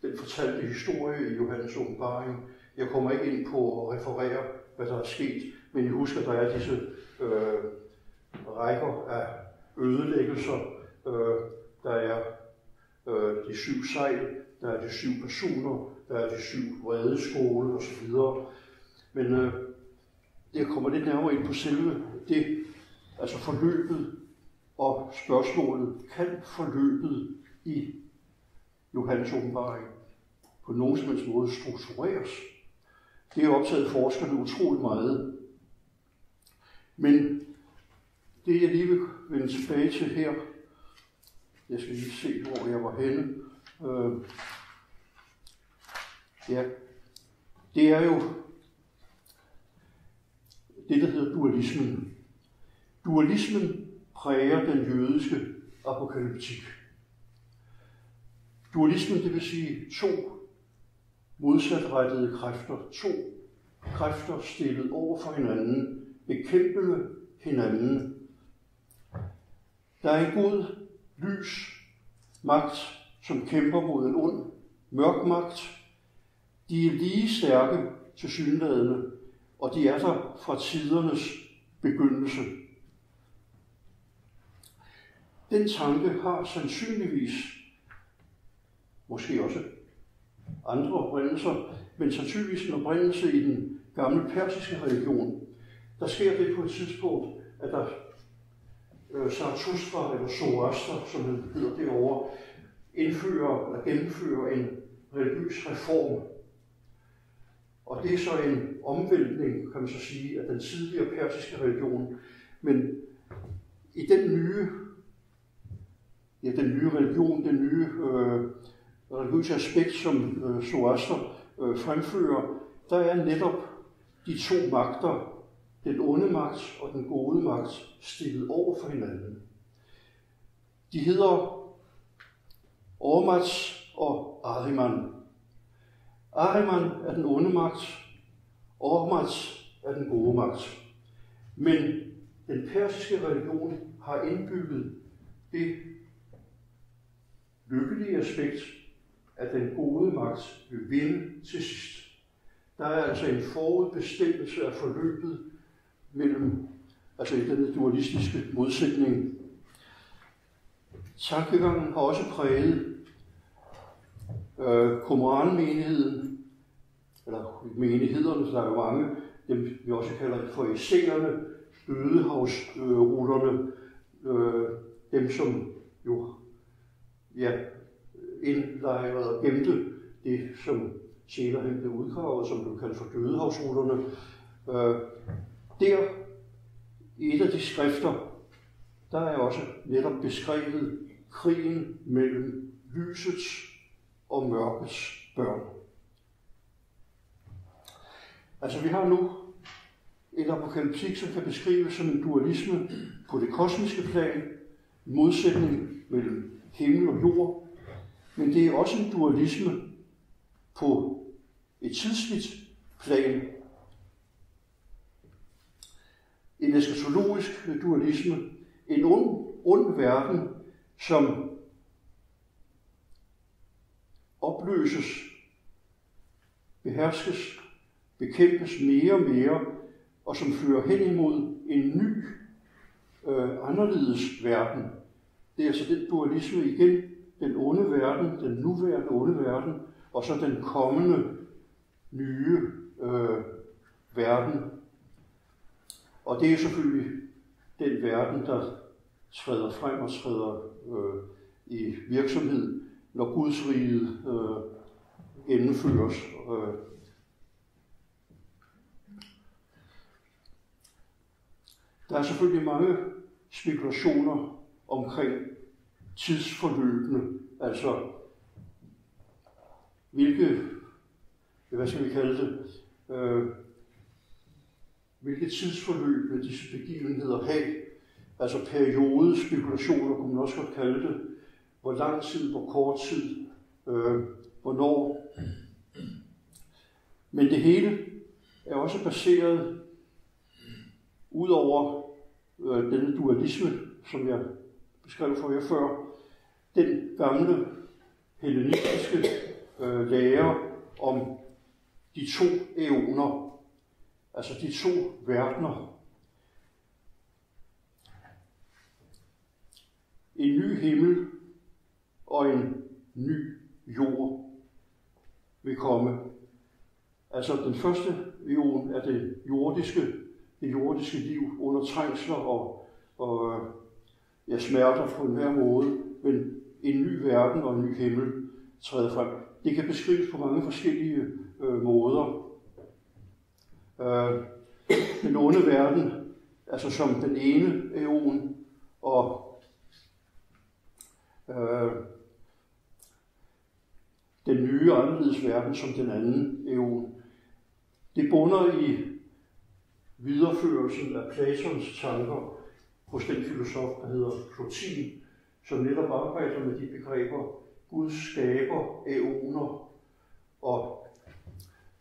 den fortalte historie i Johannes åbenbaring. Jeg kommer ikke ind på at referere, hvad der er sket, men I husker, der er disse øh, rækker af ødelæggelser. Øh, der er øh, de syv sejl, der er de syv personer, der er de syv vredeskåle osv. Men øh, jeg kommer lidt nærmere ind på selve det, altså forløbet og spørgsmålet, kan forløbet i Johannes åbenbaring på nogen som helst måde struktureres? Det har optaget forskerne utrolig meget. Men det jeg lige vil vende tilbage til her, jeg skal lige se, hvor jeg var henne. Øh, ja, det er jo det, der hedder dualismen. Dualismen præger den jødiske apokalyptik. Dualismen, det vil sige to modsatrettede kræfter, to kræfter stillet over for hinanden, bekæmpende hinanden. Der er en god, lys magt, som kæmper mod en ond, mørk magt. De er lige stærke til synlædende, og de er der fra tidernes begyndelse. Den tanke har sandsynligvis, måske også andre oprindelser, men sandsynligvis en oprindelse i den gamle persiske religion. Der sker det på et tidspunkt, at der øh, Zarathustra eller Zoroaster, som han hedder derovre, indfører eller gennemfører en religiøs reform. Og det er så en omvæltning, kan man så sige, af den tidligere persiske religion. Men i den nye, ja, den nye religion, den nye øh, religiøse aspekt, som øh, Zoroaster øh, fremfører, der er netop de to magter, den onde magt og den gode magt, stillet over for hinanden. De hedder Ormats og Ahriman. Ahriman er den onde magt, Ormats er den gode magt. Men den persiske religion har indbygget det lykkelige aspekt, at den gode magt vil vinde til sidst. Der er altså en forudbestemmelse af forløbet mellem, altså i denne dualistiske modsætning. Tankegangen har også præget øh, kumranmenigheden, eller menighederne, der er jo mange, dem vi også kalder for essayerne, Ødehavsruterne, øh, dem som jo ja, indlejrede og gemte det, som senere hen blev udgravet, som blev kaldt for dødehavsruterne. Øh, der, i et af de skrifter, der er også netop beskrevet krigen mellem lysets og mørkets børn. Altså vi har nu en apokalyptik, som kan beskrives som en dualisme på det kosmiske plan, modsætning mellem himmel og jord, men det er også en dualisme på et tidsligt plan. En eskatologisk dualisme, en ond, ond verden, som opløses, beherskes, bekæmpes mere og mere, og som fører hen imod en ny, øh, anderledes verden. Det er altså den dualisme igen, den onde verden, den nuværende onde verden, og så den kommende nye øh, verden. Og det er selvfølgelig den verden, der træder frem og træder øh, i virksomhed, når Guds rige øh, gennemføres. Øh. Der er selvfølgelig mange spekulationer omkring tidsforløbene, altså hvilke, hvad skal vi kalde det, øh, hvilke tidsforløb vil disse begivenheder have, altså periodespekulationer kunne man også godt kalde det, hvor lang tid, hvor kort tid, øh, hvornår. Men det hele er også baseret, ud over øh, denne dualisme, som jeg beskrev for jer før, den gamle hellenistiske øh, lære om de to æoner, altså de to verdener. En ny himmel og en ny jord vil komme. Altså den første æon er det jordiske, det jordiske liv under trængsler og, og øh, ja, smerter på en her måde, men en ny verden og en ny himmel træder frem. Det kan beskrives på mange forskellige øh, måder. Øh, den onde verden, altså som den ene æon, og øh, den nye anderledes verden som den anden æon. Det bunder i videreførelsen af Platons tanker hos den filosof, der hedder Plotin, som netop arbejder med de begreber Gud skaber æoner. Og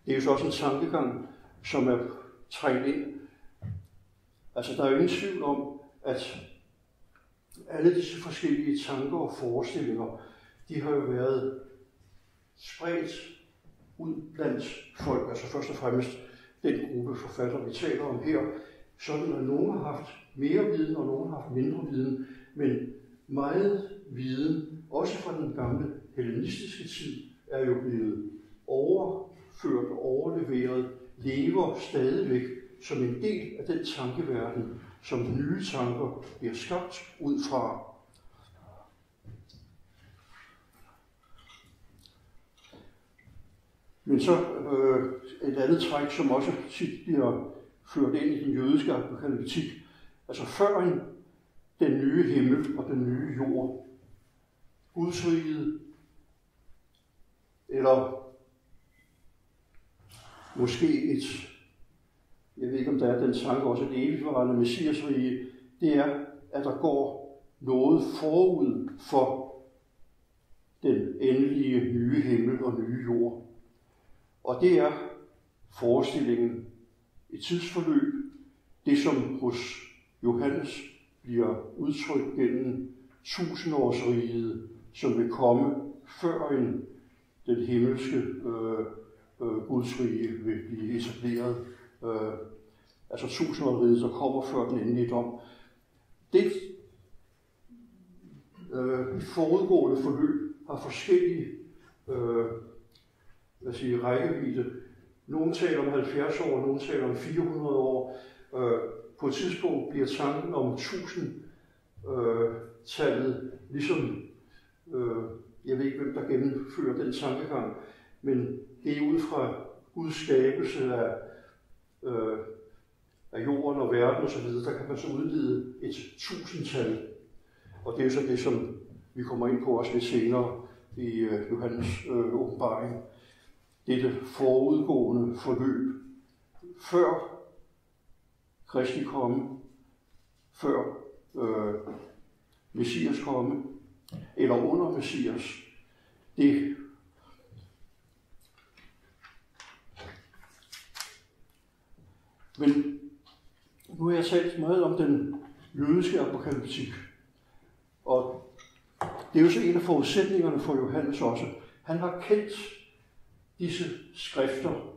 det er jo så også en tankegang, som er trængt ind. Altså, der er jo ingen tvivl om, at alle disse forskellige tanker og forestillinger, de har jo været spredt ud blandt folk, altså først og fremmest den gruppe forfatter, vi taler om her, sådan at nogen har haft mere viden, og nogen har haft mindre viden, men meget viden, også fra den gamle hellenistiske tid, er jo blevet overført og overleveret, lever stadigvæk som en del af den tankeverden, som nye tanker bliver skabt ud fra. Men så øh, et andet træk, som også tit bliver ført ind i den jødiske apokalyptik, altså før den nye himmel og den nye jord, Gudsriget, eller måske et, jeg ved ikke om der er den tanke også, et evigvarende messiasrige, det er, at der går noget forud for den endelige nye himmel og nye jord. Og det er forestillingen i tidsforløb, det som hos Johannes bliver udtrykt gennem tusindårsriget, som vil komme før en den himmelske øh, øh, gudsrige vil blive etableret. Øh, altså tusindårsriget, så kommer før den endelige dom. Det øh, forudgående forløb har forskellige øh, hvad siger, rækkevidde. Nogle taler om 70 år, nogle taler om 400 år. Øh, på et tidspunkt bliver tanken om 1000 øh, tallet ligesom, øh, jeg ved ikke, hvem der gennemfører den tankegang, men det er ud fra udskabelse af, øh, af jorden og verden osv., der kan man så udlede et tusindtal. Og det er jo så det, som vi kommer ind på også lidt senere i øh, Johannes øh, åbenbaring. Dette forudgående forløb før Kristi komme, før øh, Messias komme, eller under Messias, det Men nu har jeg talt meget om den jødiske apokalyptik, og det er jo så en af forudsætningerne for Johannes også. Han har kendt disse skrifter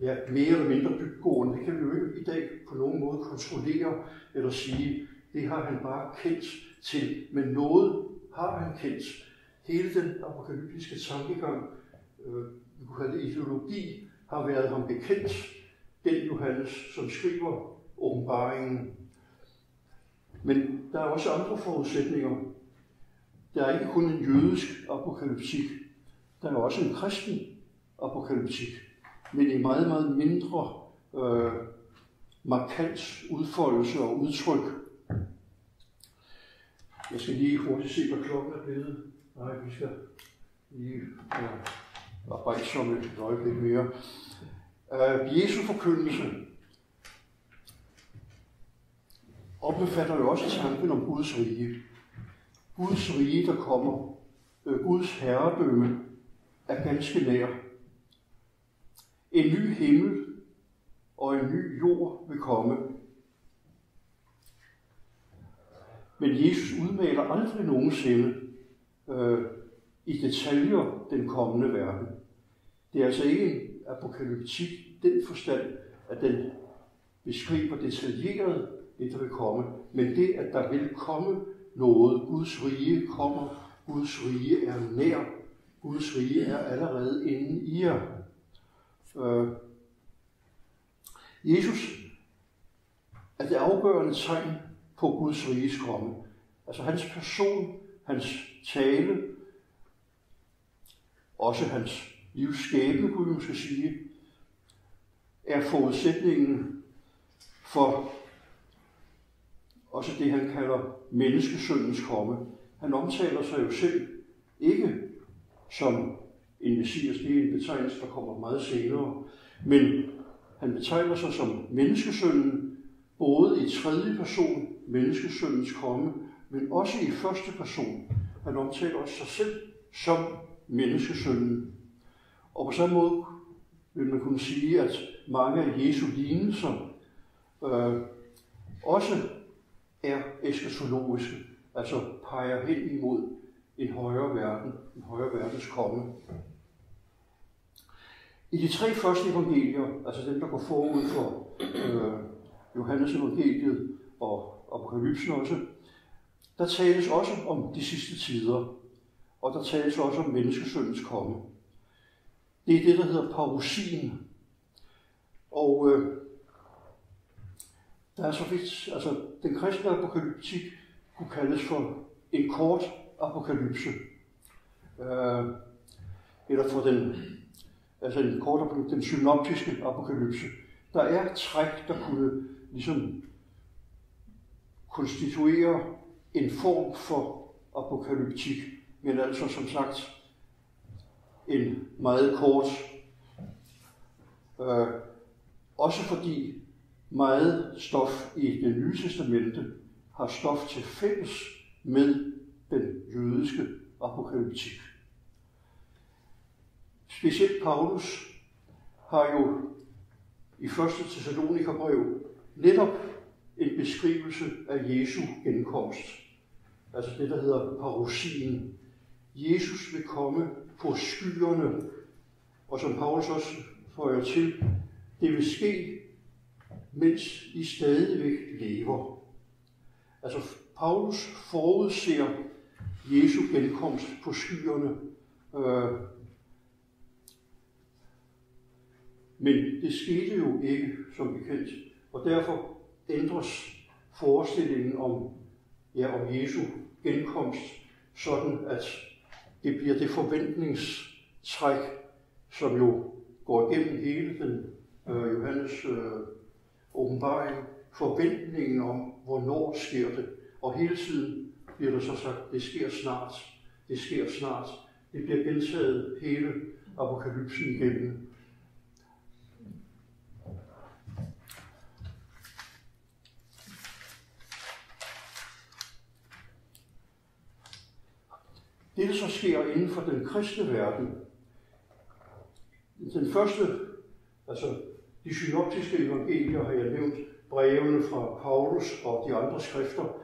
ja, mere eller mindre dybgående. Det kan vi jo ikke i dag på nogen måde kontrollere eller sige, det har han bare kendt til. Men noget har han kendt. Hele den apokalyptiske tankegang, øh, vi kunne kalde det ideologi, har været ham bekendt. Den Johannes, som skriver åbenbaringen. Men der er også andre forudsætninger. Der er ikke kun en jødisk apokalyptik. Der er også en kristen apokalyptik men i meget, meget mindre øh, markant udfoldelse og udtryk. Jeg skal lige hurtigt se, hvad klokken er blevet. Nej, vi skal lige øh, arbejde som et øjeblik mere. Øh, Jesu forkyndelse opbefatter jo også tanken om Guds rige. Guds rige, der kommer. Øh, Guds herredømme er ganske nær. En ny himmel og en ny jord vil komme. Men Jesus udmaler aldrig nogensinde øh, i detaljer den kommende verden. Det er altså ikke en apokalyptik den forstand, at den beskriver detaljeret det, der vil komme, men det, at der vil komme noget. Guds rige kommer. Guds rige er nær. Guds rige er allerede inde i jer. Øh, Jesus er det afgørende tegn på Guds riges komme. Altså hans person, hans tale, også hans livsskæbne, kunne man måske sige, er forudsætningen for også det, han kalder menneskesøndens komme. Han omtaler sig jo selv ikke som en messias. Det er en betegnelse, der kommer meget senere. Men han betegner sig som menneskesønnen, både i tredje person, menneskesøndens komme, men også i første person. Han omtaler også sig selv som menneskesønnen. Og på samme måde vil man kunne sige, at mange af Jesu lignelser øh, også er eskatologiske, altså peger hen imod en højere verden, en højere verdens komme. I de tre første evangelier, altså dem, der går forud for øh, Johannes evangeliet og Apokalypsen også, der tales også om de sidste tider, og der tales også om menneskesøndens komme. Det er det, der hedder parosien. Og øh, der er så vidt, altså den kristne apokalyptik kunne kaldes for en kort apokalypse. Øh, eller for den, altså en kort apokalypse, den synoptiske apokalypse. Der er træk, der kunne ligesom konstituere en form for apokalyptik, men altså som sagt en meget kort. Øh, også fordi meget stof i det nye testamente har stof til fælles med den jødiske apokalyptik. Specielt Paulus har jo i 1. Thessalonikerbrev netop en beskrivelse af Jesu genkomst. Altså det, der hedder parosien. Jesus vil komme på skyerne, og som Paulus også får til, det vil ske, mens I stadigvæk lever. Altså Paulus forudser Jesu genkomst på skyerne. Øh, men det skete jo ikke, som bekendt. Og derfor ændres forestillingen om, ja, om Jesu genkomst, sådan at det bliver det forventningstræk, som jo går igennem hele den øh, Johannes øh, åbenbaring, forventningen om, hvornår sker det. Og hele tiden bliver der så sagt, det sker snart, det sker snart. Det bliver gentaget hele apokalypsen igennem. Det, der så sker inden for den kristne verden, den første, altså de synoptiske evangelier har jeg nævnt, brevene fra Paulus og de andre skrifter.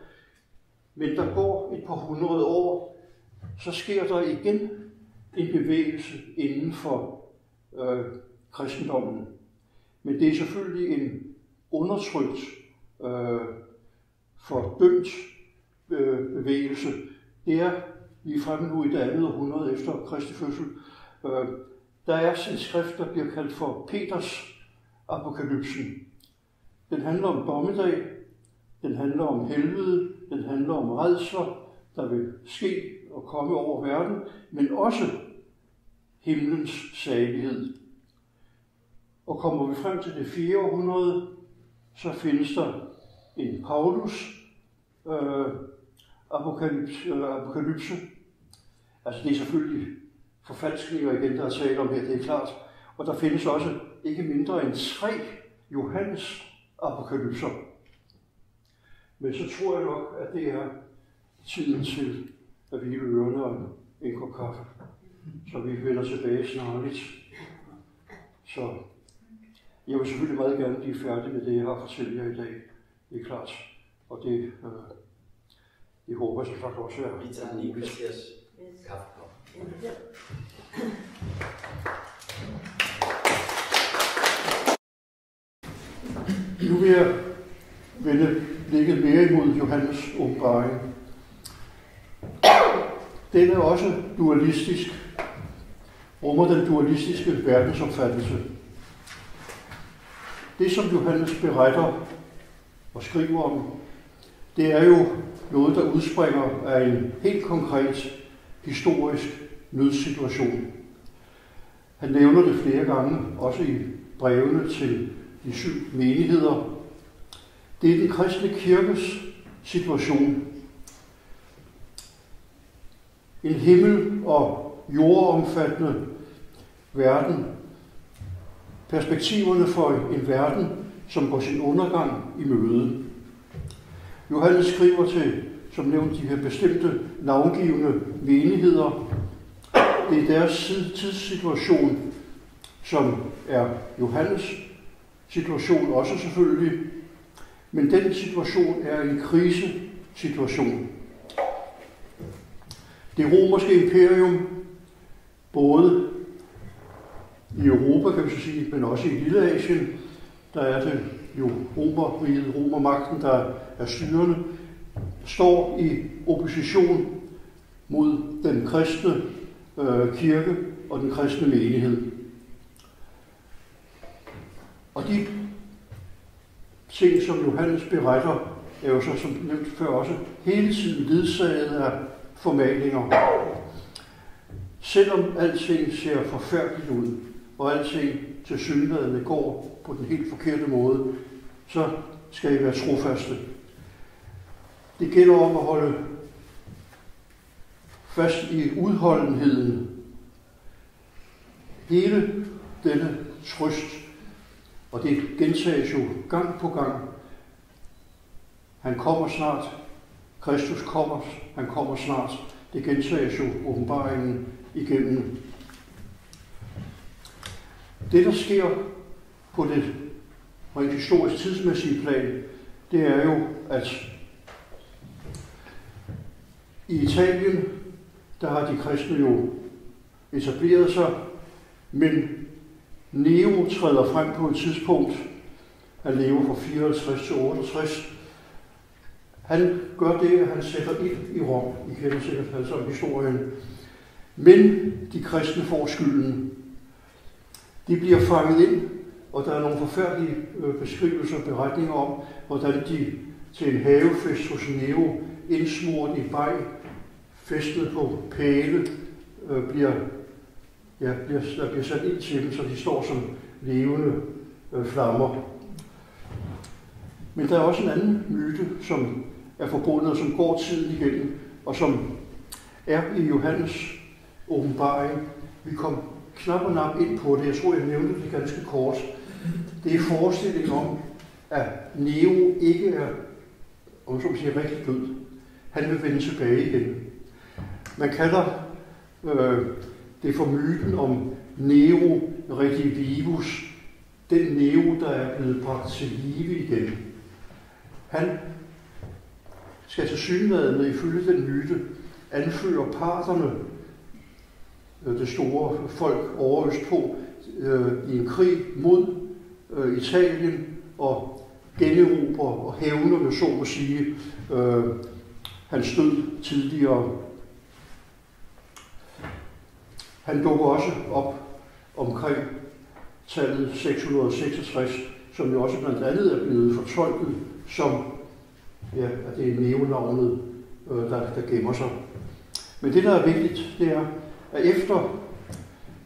Men der går et par hundrede år, så sker der igen en bevægelse inden for øh, kristendommen. Men det er selvfølgelig en undertrykt, øh, fordømt øh, bevægelse. Det er lige frem nu i det andet århundrede efter Kristi fødsel. Øh, der er en skrift, der bliver kaldt for Peters apokalypsen. Den handler om dommedag, den handler om helvede, den handler om redsler, der vil ske og komme over verden, men også himlens salighed. Og kommer vi frem til det 4. århundrede, så findes der en Paulus øh, apokalypse, øh, apokalypse. Altså det er selvfølgelig forfalskninger igen, der er tale om her, det er klart. Og der findes også ikke mindre end tre Johannes apokalypser. Men så tror jeg nok, at det er tiden til at hvile ørerne om en kop kaffe. Så vi vender tilbage snarligt. Så jeg vil selvfølgelig meget gerne blive færdig med det, jeg har fortalt jer i dag. Det er klart. Og det, øh, det håber jeg så sagt også er. Vi tager lige. Ja. Nu vil jeg vende blikket mere imod Johannes åbenbaring. Den er også dualistisk, rummer den dualistiske verdensopfattelse. Det, som Johannes beretter og skriver om, det er jo noget, der udspringer af en helt konkret historisk nødsituation. Han nævner det flere gange, også i brevene til de syv menigheder. Det er den kristne kirkes situation. En himmel- og jordomfattende verden. Perspektiverne for en verden, som går sin undergang i møde. Johannes skriver til, som nævnt, de her bestemte navngivende menigheder. Det er deres tidssituation, som er Johannes situation også selvfølgelig. Men den situation er en krisesituation. Det romerske imperium, både i Europa, kan vi så sige, men også i Lille Asien, der er det jo romerriget, romermagten, der er styrende, står i opposition mod den kristne øh, kirke og den kristne menighed. Og de ting, som Johannes beretter, er jo så, som nævnt før også, hele tiden ledsaget af formalinger. Selvom alting ser forfærdeligt ud, og alting til synligheden går på den helt forkerte måde, så skal I være trofaste. Det gælder om at holde fast i udholdenheden. Hele denne trøst, og det gentages jo gang på gang. Han kommer snart. Kristus kommer. Han kommer snart. Det gentages jo åbenbaringen igennem. Det, der sker på det rent historisk tidsmæssige plan, det er jo, at i Italien, der har de kristne jo etableret sig, men Neo træder frem på et tidspunkt. Han lever fra 54 til 68. Han gør det, at han sætter ind i Rom. I kender sikkert altså om historien. Men de kristne får skylden. De bliver fanget ind, og der er nogle forfærdelige øh, beskrivelser og beretninger om, hvordan de til en havefest hos Neo, indsmurt i bag, festet på pæle, øh, bliver ja, bliver, der bliver sat ind til dem, så de står som levende øh, flammer. Men der er også en anden myte, som er forbundet, som går tiden igennem, og som er i Johannes åbenbaring. Vi kom knap og nap ind på det. Jeg tror, jeg nævnte det ganske kort. Det er forestillingen om, at Neo ikke er, om så siger, rigtig død. Han vil vende tilbage igen. Man kalder øh, det for myten om Nero redivivus, den Nero, der er blevet bragt til live igen. Han skal til synlædende ifølge den myte anføre parterne, øh, det store folk over på, øh, i en krig mod øh, Italien og generobre og hævne, så må sige, øh, hans død tidligere han dukker også op omkring tallet 666, som jo også blandt andet er blevet fortolket som, ja, at det er neonavnet, øh, der, der gemmer sig. Men det, der er vigtigt, det er, at efter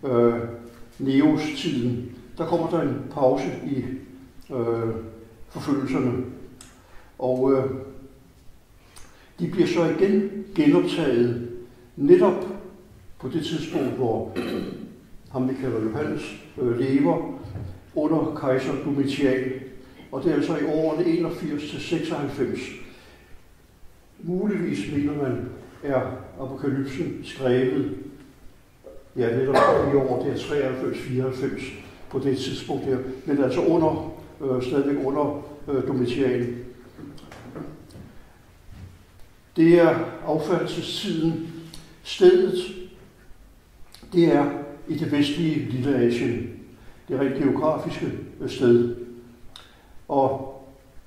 øh, Neos-tiden, der kommer der en pause i øh, forfølgelserne. Og øh, de bliver så igen genoptaget netop på det tidspunkt, hvor ham vi kalder Johannes øh, lever under kejser Domitian. Og det er altså i årene 81 til 96. Muligvis mener man, er apokalypsen skrevet ja, netop i år, det er 93-94 på det tidspunkt der, men altså under, øh, stadigvæk under øh, Domitian. Det er affattelsestiden. stedet det er i det vestlige Lille Asien, det rent geografiske sted. Og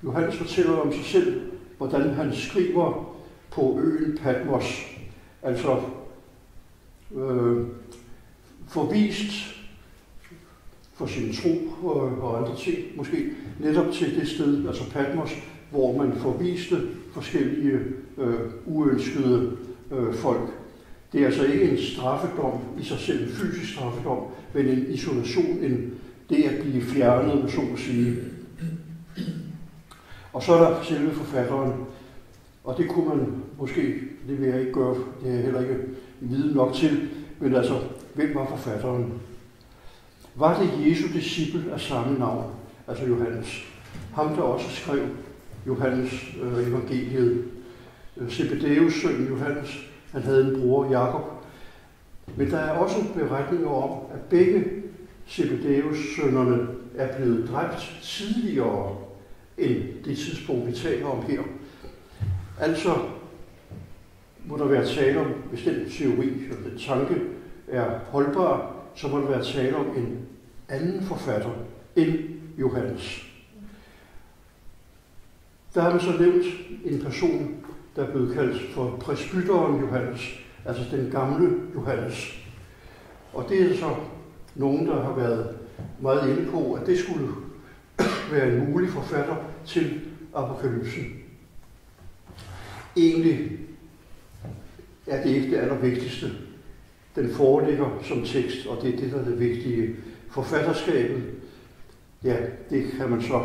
Johannes fortæller om sig selv, hvordan han skriver på øen Patmos, altså øh, forvist for sin tro og, og andre ting, måske netop til det sted, altså Patmos, hvor man forviste forskellige øh, uønskede øh, folk. Det er altså ikke en straffedom i sig selv, en fysisk straffedom, men en isolation, en, det at blive fjernet, så at sige. Og så er der selve forfatteren, og det kunne man måske, det vil jeg ikke gøre, det er jeg heller ikke vide nok til, men altså, hvem var forfatteren? var det Jesu disciple af samme navn, altså Johannes. Ham, der også skrev Johannes øh, evangeliet. Øh, Zebedeus søn Johannes, han havde en bror, Jakob. Men der er også beretninger om, at begge Zebedeus sønnerne er blevet dræbt tidligere end det tidspunkt, vi taler om her. Altså må der være tale om, hvis den teori og den tanke er holdbar, så må der være tale om en anden forfatter end Johannes. Der har vi så nævnt en person, der blev kaldt for presbyteren Johannes, altså den gamle Johannes. Og det er så nogen, der har været meget inde på, at det skulle være en mulig forfatter til apokalypsen. Egentlig er det ikke det allervigtigste. Den foreligger som tekst, og det er det, der er det vigtige. Forfatterskabet, ja, det kan man så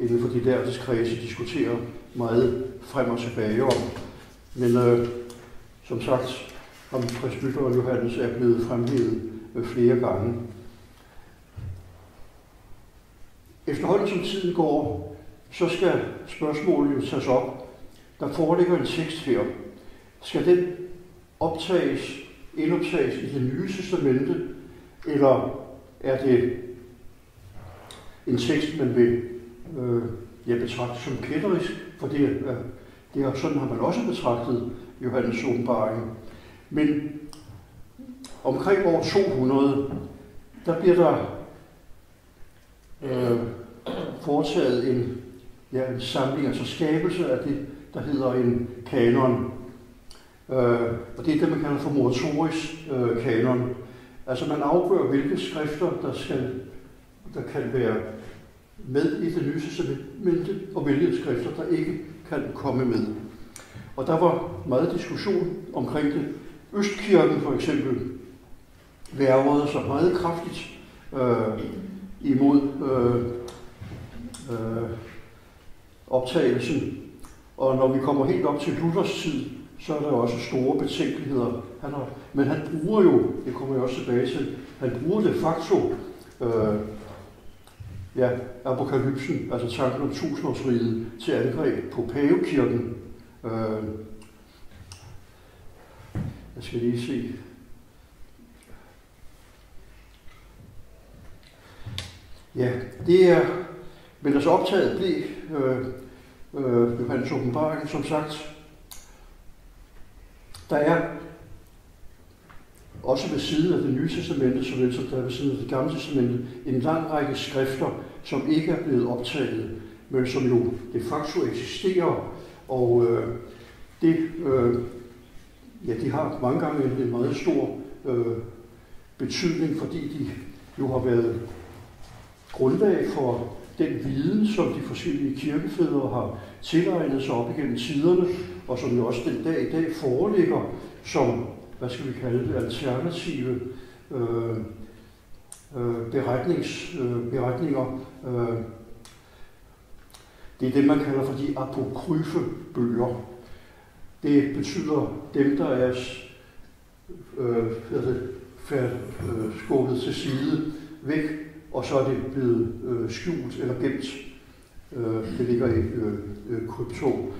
inden for de der kredse diskutere meget frem og tilbage om. Men øh, som sagt, om presbyteren Johannes er blevet fremhævet øh, flere gange. Efterhånden som tiden går, så skal spørgsmålet jo tages op. Der foreligger en tekst her. Skal den optages, indoptages i det nye testamente, eller er det en tekst, man vil øh, jeg betragter som kætterisk, for det, øh, det er, sådan har man også betragtet Johannes åbenbaring. Men omkring år 200, der bliver der øh, foretaget en, ja, en samling, altså skabelse af det, der hedder en kanon. Øh, og det er det, man kalder for moratorisk øh, kanon. Altså man afgør, hvilke skrifter, der, skal, der kan være med i det nye testamente, og hvilke skrifter, der ikke kan komme med. Og der var meget diskussion omkring det. Østkirken for eksempel værvede sig meget kraftigt øh, imod øh, øh, optagelsen. Og når vi kommer helt op til Luthers tid, så er der også store betænkeligheder. Han har, men han bruger jo, det kommer jeg også tilbage til, han bruger de facto øh, ja, apokalypsen, altså tanken om tusindårsriget, til angreb på pavekirken. Øh, jeg skal lige se. Ja, det er, men altså optaget blev øh, øh, Johannes åbenbaring, som sagt, der er også ved siden af det nye testamente, såvel som der er ved siden af det gamle testamente, en lang række skrifter, som ikke er blevet optaget, men som jo de facto eksisterer. Og øh, det, øh, ja, de har mange gange en meget stor øh, betydning, fordi de jo har været grundlag for den viden, som de forskellige kirkefædre har tilegnet sig op igennem tiderne, og som jo også den dag i dag foreligger som hvad skal vi kalde det, alternative øh, øh, beretnings, øh, beretninger. Øh, det er det, man kalder for de apokryfe bøger. Det betyder dem, der er øh, færd, øh, skubbet til side væk, og så er det blevet øh, skjult eller gemt. Øh, det ligger i øh, øh, krypto.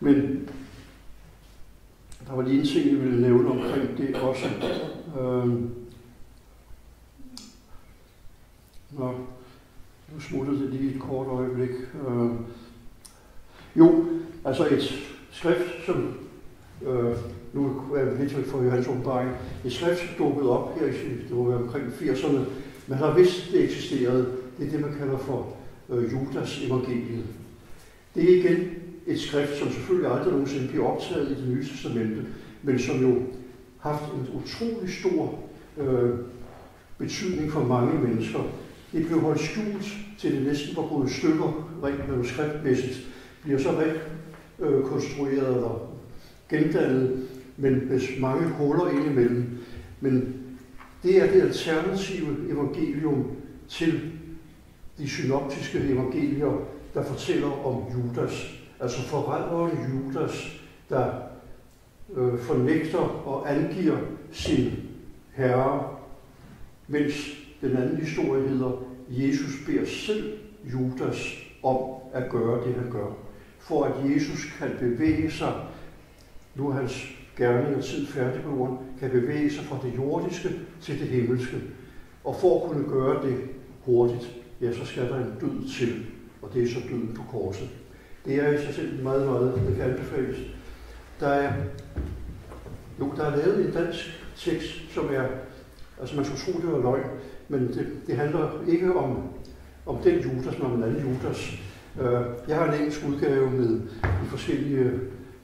Men der var lige en ting, jeg ville nævne omkring det også. Øh, Nå, nu smutter det lige et kort øjeblik. Øh, Jo, altså et skrift, som øh, nu er vi lidt for Johans åbenbaring, et skrift, som dukkede op her i det var omkring 80'erne, men har vidst, det eksisterede. Det er det, man kalder for øh, Judas evangeliet. Det er igen et skrift, som selvfølgelig aldrig nogensinde bliver optaget i det nye testamente, men som jo har haft en utrolig stor øh, betydning for mange mennesker. Det blev holdt skjult til det næsten var gået stykker, rent manuskriptmæssigt, bliver så rekonstrueret øh, eller gendannet, men med mange huller indimellem. Men det er det alternative evangelium til de synoptiske evangelier, der fortæller om Judas. Altså forræderen Judas, der øh, fornægter og angiver sin herre, mens Den anden historie hedder, Jesus beder selv Judas om at gøre det, han gør. For at Jesus kan bevæge sig, nu er hans gerning og tid færdig på jorden, kan bevæge sig fra det jordiske til det himmelske. Og for at kunne gøre det hurtigt, ja, så skal der en død til, og det er så døden på korset. Det er i sig selv meget, meget, det kan anbefales. Der er, jo, der er lavet en dansk tekst, som er, altså man skulle tro, det var løgn, men det, det handler ikke om, om den Judas, men om en anden Judas. Øh, jeg har en engelsk udgave med de forskellige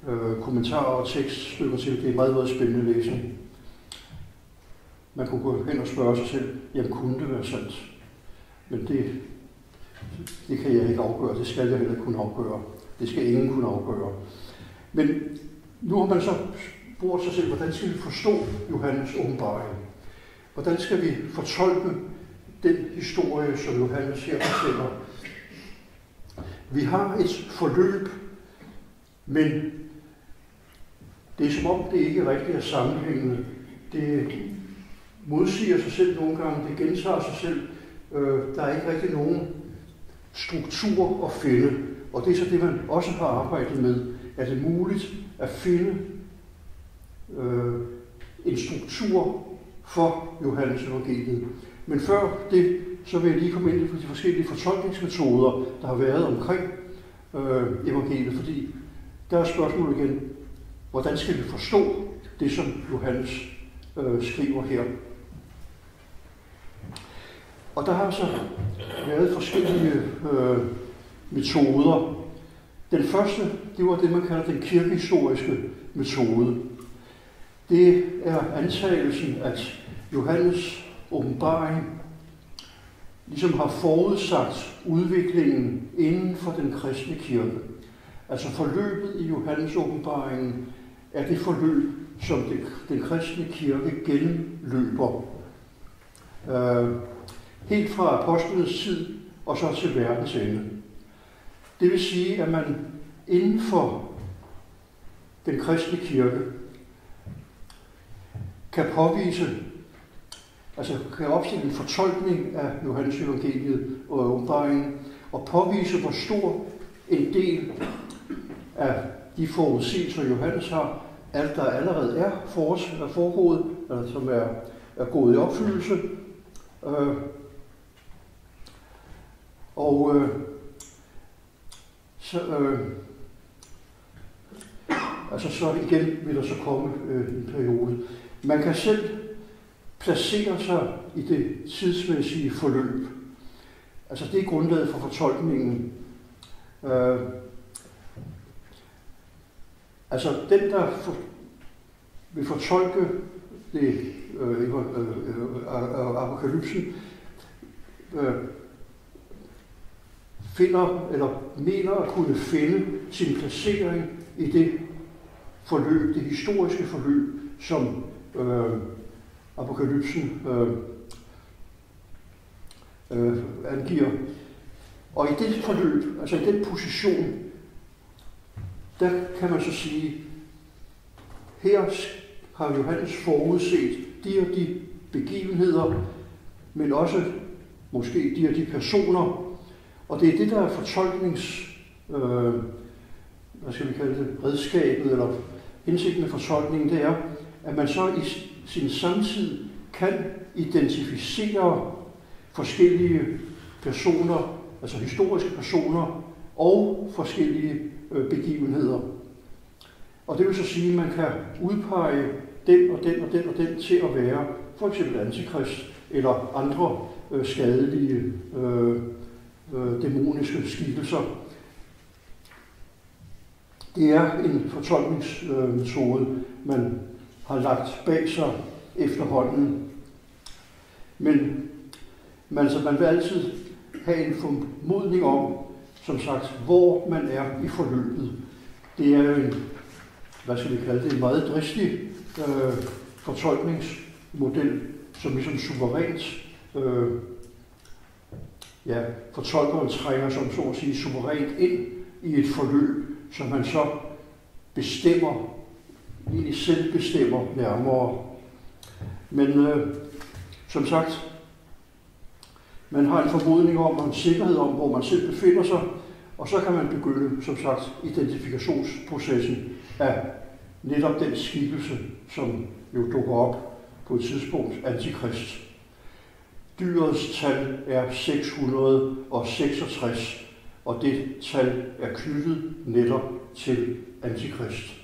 øh, kommentarer og tekststykker til. Det er meget, meget spændende læsning. Man kunne gå hen og spørge sig selv, jamen kunne det være sandt? Men det, det kan jeg ikke afgøre. Det skal jeg heller ikke kunne afgøre. Det skal ingen kunne afgøre. Men nu har man så spurgt sig selv, hvordan skal vi forstå Johannes åbenbaring? Hvordan skal vi fortolke den historie, som Johannes her fortæller? Vi har et forløb, men det er som om, det ikke rigtig er sammenhængende. Det modsiger sig selv nogle gange, det gentager sig selv. Øh, der er ikke rigtig nogen struktur at finde. Og det er så det, man også har arbejdet med. Er det muligt at finde øh, en struktur for Johannes evangeliet? Men før det, så vil jeg lige komme ind på de forskellige fortolkningsmetoder, der har været omkring øh, evangeliet, fordi der er spørgsmålet igen, hvordan skal vi forstå det, som Johannes øh, skriver her? Og der har så været forskellige øh, metoder. Den første, det var det, man kalder den kirkehistoriske metode. Det er antagelsen, at Johannes åbenbaring ligesom har forudsagt udviklingen inden for den kristne kirke. Altså forløbet i Johannes åbenbaringen er det forløb, som den, den kristne kirke gennemløber. Øh, helt fra apostlenes tid og så til verdens ende. Det vil sige, at man inden for den kristne kirke kan påvise, altså kan opstille en fortolkning af Johannes evangeliet og åbenbaringen, og påvise, hvor stor en del af de forudsigelser, Johannes har, alt der allerede er foregået, eller som er, er gået i opfyldelse, øh, og øh, så, øh, altså så igen vil der så komme øh, en periode. Man kan selv placere sig i det tidsmæssige forløb. Altså det er grundlaget for fortolkningen. Øh, altså den, der for, vil fortolke det øh, øh øh, øh, øh, øh, apokalypsen, øh, finder eller mener at kunne finde sin placering i det forløb, det historiske forløb, som øh, apokalypsen øh, øh, angiver. Og i det forløb, altså i den position, der kan man så sige, her har Johannes forudset de og de begivenheder, men også måske de og de personer, og det er det, der er fortolknings, øh, hvad skal vi kalde det, redskabet, eller indsigten med fortolkningen, det er, at man så i sin samtid kan identificere forskellige personer, altså historiske personer, og forskellige øh, begivenheder. Og det vil så sige, at man kan udpege den og den og den og den til at være for eksempel antikrist eller andre øh, skadelige øh, øh, dæmoniske skikkelser. Det er en fortolkningsmetode, man har lagt bag sig efterhånden. Men man, altså, man vil altid have en formodning om, som sagt, hvor man er i forløbet. Det er en, hvad skal vi kalde det, en meget dristig øh, fortolkningsmodel, som ligesom suverænt øh, ja, fortolkeren trænger som så at sige suverænt ind i et forløb, som man så bestemmer, egentlig selv bestemmer nærmere. Men øh, som sagt, Man har en formodning om og en sikkerhed om, hvor man selv befinder sig, og så kan man begynde, som sagt, identifikationsprocessen af netop den skikkelse, som jo dukker op på et tidspunkt, antikrist. Dyrets tal er 666, og det tal er knyttet netop til antikrist.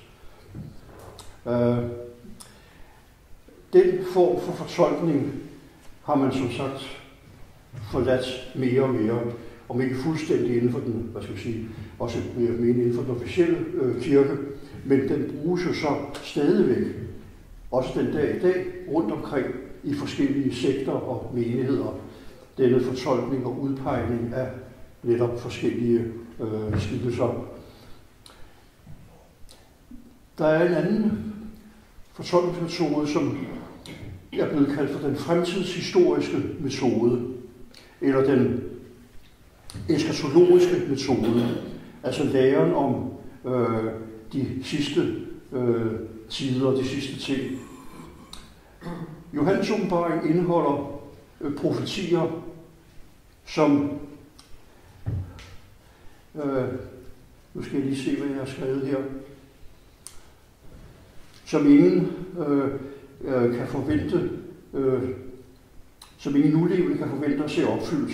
Øh, den form for fortolkning har man som sagt forladt mere og mere, om ikke fuldstændig inden for den, hvad skal jeg sige, også mere mene inden for den officielle øh, kirke, men den bruges jo så stadigvæk, også den dag i dag, rundt omkring i forskellige sektorer og menigheder, denne fortolkning og udpegning af netop forskellige øh, skikkelser. Der er en anden fortolkningsmetode, som er blevet kaldt for den fremtidshistoriske metode, eller den eskatologiske metode, altså læren om øh, de sidste øh, tider, de sidste ting. Johannes åbenbaring indeholder øh, profetier, som øh, nu skal jeg lige se, hvad jeg har skrevet her, som ingen øh, øh, kan forvente, øh, som ingen nulevende kan forvente at se opfyldt.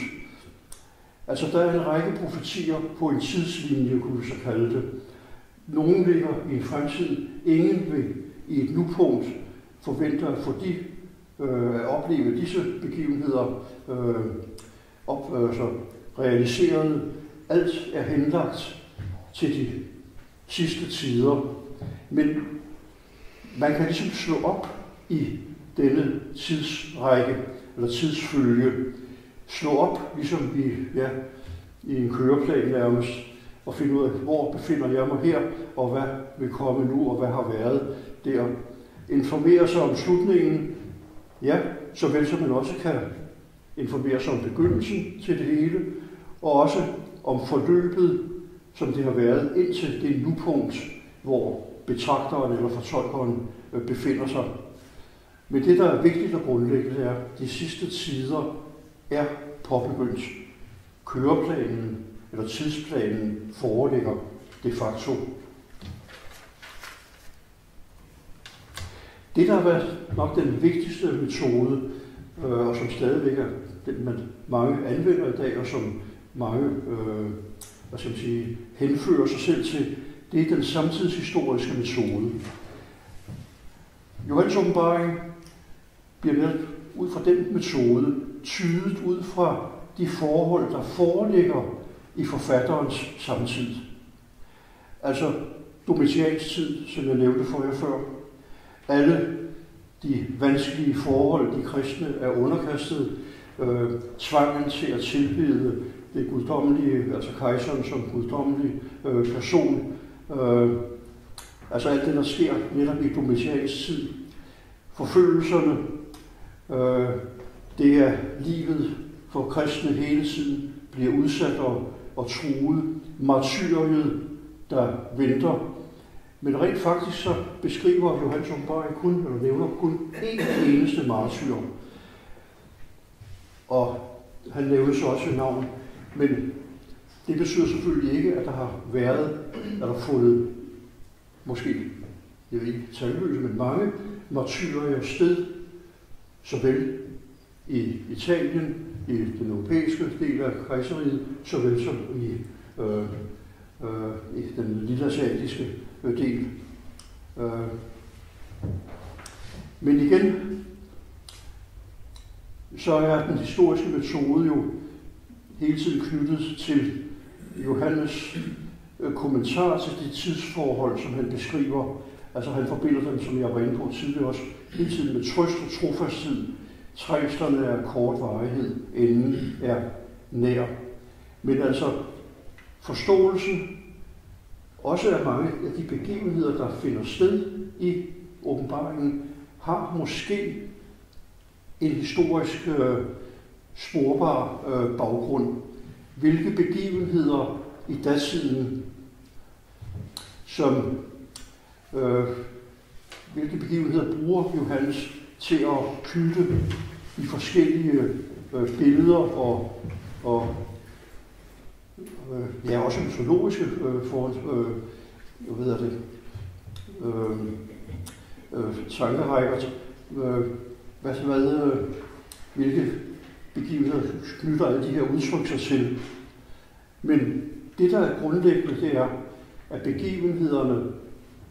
Altså, der er en række profetier på en tidslinje, kunne vi så kalde det. Nogle ligger i en fremtid. Ingen vil i et nupunkt forvente at få de, øh, at opleve disse begivenheder øh, op, øh, så realiseret. Alt er henlagt til de sidste tider. Men man kan ligesom slå op i denne tidsrække, eller tidsfølge, slå op, ligesom i, ja, i en køreplan nærmest, og finde ud af, hvor befinder jeg mig her, og hvad vil komme nu, og hvad har været der. Informere sig om slutningen, ja, såvel som man også kan informere sig om begyndelsen til det hele, og også om forløbet, som det har været indtil det nupunkt, hvor betragteren eller fortolkeren øh, befinder sig. Men det, der er vigtigt og grundlæggende, er, at de sidste tider er påbegyndt. Køreplanen eller tidsplanen foreligger de facto. Det, der har været nok den vigtigste metode, øh, og som stadigvæk er den, man mange anvender i dag, og som mange øh, hvad skal man sige, henfører sig selv til, det er den samtidshistoriske metode. Johannes åbenbaring bliver netop ud fra den metode tydet ud fra de forhold, der foreligger i forfatterens samtid. Altså Domitians tid, som jeg nævnte for jer før. Alle de vanskelige forhold, de kristne er underkastet, øh, tvangen til at tilbede det guddommelige, altså kejseren som guddommelig øh, person. Øh, altså alt det, der sker netop i domitiansk tid. Forfølgelserne, øh, det er livet for kristne hele tiden, bliver udsat og, og truet. Martyriet, der venter. Men rent faktisk så beskriver Johannes Åbenbaring kun, eller nævner kun én eneste martyr. Og han nævner så også navn men det betyder selvfølgelig ikke, at der har været, at der fundet måske, jeg ved ikke talløse, men mange martyrer sted, såvel i Italien, i den europæiske del af kejseriet, såvel som i, øh, øh, i den lille asiatiske del. Øh. Men igen, så er den historiske metode jo hele tiden knyttet til Johannes øh, kommentar til de tidsforhold, som han beskriver. Altså han forbinder dem, som jeg var inde på tidligere også, hele tiden med trøst og trofasthed. Træsterne er kort varighed, enden er nær. Men altså forståelsen også at mange af de begivenheder, der finder sted i åbenbaringen, har måske en historisk øh, sporbar øh, baggrund. Hvilke begivenheder i datiden, som øh, hvilke begivenheder bruger Johannes til at knytte i forskellige øh, billeder og, og øh, ja, også mytologiske øh, for, øh, hvad hedder det, øh, øh, tankerækker, øh, hvad, hvad, øh, hvilke begivenheder knytter alle de her udtryk sig til. Men det, der er grundlæggende, det er, at begivenhederne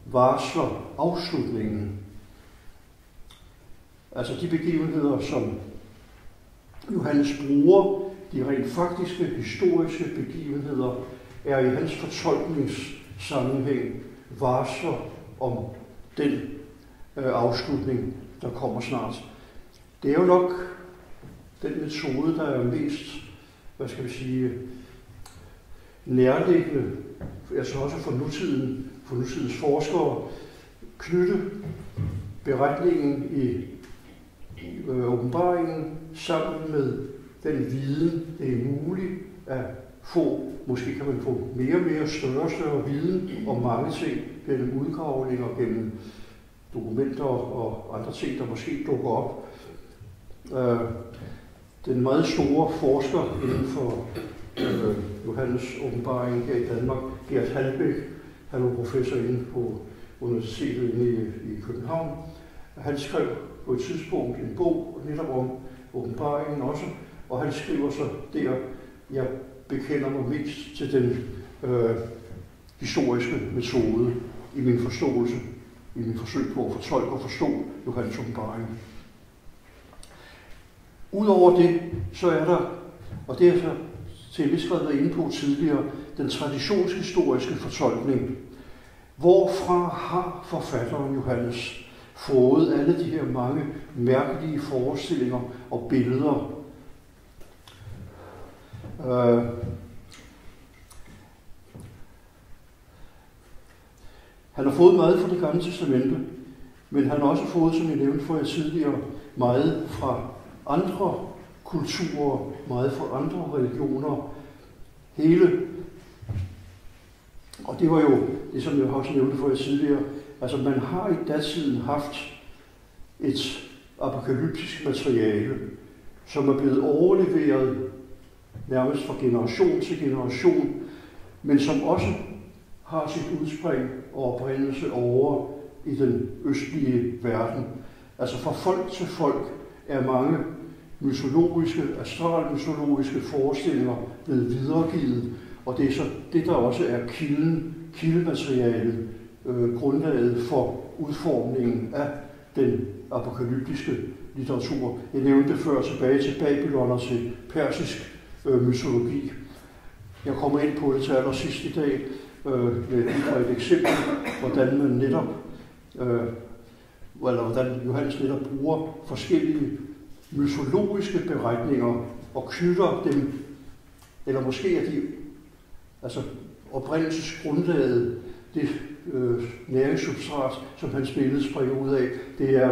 varsler afslutningen. Altså de begivenheder, som Johannes bruger, de rent faktiske historiske begivenheder, er i hans fortolkningssammenhæng varsler om den øh, afslutning, der kommer snart. Det er jo nok den metode, der er mest, hvad skal vi sige, nærliggende, altså også for nutiden, for nutidens forskere, knytte beretningen i øh, åbenbaringen sammen med den viden, det er muligt at få. Måske kan man få mere og mere større og større viden om mange ting gennem udgravninger, gennem dokumenter og andre ting, der måske dukker op. Øh, den meget store forsker inden for øh, Johannes åbenbaring her i Danmark, Gert Halbæk, han var professor inde på universitetet inde i, i København. Han skrev på et tidspunkt en bog netop om åbenbaringen også, og han skriver så der, jeg bekender mig mest til den øh, historiske metode i min forståelse, i min forsøg på at fortolke og forstå Johannes åbenbaring. Udover det, så er der, og det er så til vi været inde på tidligere, den traditionshistoriske fortolkning. Hvorfra har forfatteren Johannes fået alle de her mange mærkelige forestillinger og billeder? Øh, han har fået meget fra det gamle testamente, men han har også fået, som jeg nævnte for jer tidligere, meget fra andre kulturer, meget fra andre religioner. Hele, og det var jo det, som jeg også nævnte for jer tidligere, altså man har i datiden haft et apokalyptisk materiale, som er blevet overleveret nærmest fra generation til generation, men som også har sit udspring og oprindelse over i den østlige verden. Altså fra folk til folk er mange mytologiske, astralmytologiske forestillinger blevet videregivet, og det er så det, der også er kilden, kildematerialet, øh, grundlaget for udformningen af den apokalyptiske litteratur. Jeg nævnte før tilbage til Babylon og til persisk øh, mytologi. Jeg kommer ind på det til allersidst i dag øh, med et eksempel, hvordan man netop, øh, eller hvordan Johannes netop bruger forskellige mytologiske beretninger og knytter dem, eller måske er de altså oprindelsesgrundlaget, det øh, næringssubstrat, som hans billede springer ud af, det er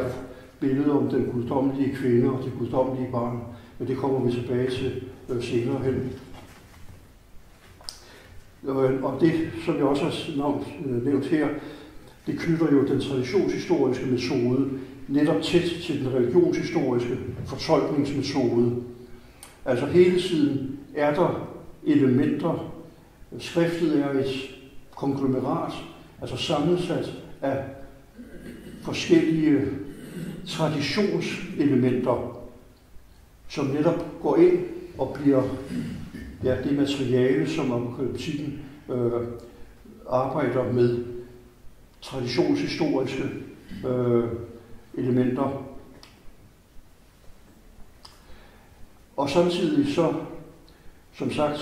billedet om den guddommelige kvinde og det guddommelige barn. Men det kommer vi tilbage til øh, senere hen. Øh, og det, som jeg også har nævnt, øh, nævnt her, det knytter jo den traditionshistoriske metode netop tæt til den religionshistoriske fortolkningsmetode. Altså hele tiden er der elementer. Skriftet er et konglomerat, altså sammensat af forskellige traditionselementer, som netop går ind og bliver ja, det materiale, som apokalyptikken øh, arbejder med traditionshistoriske øh, elementer. Og samtidig så, som sagt,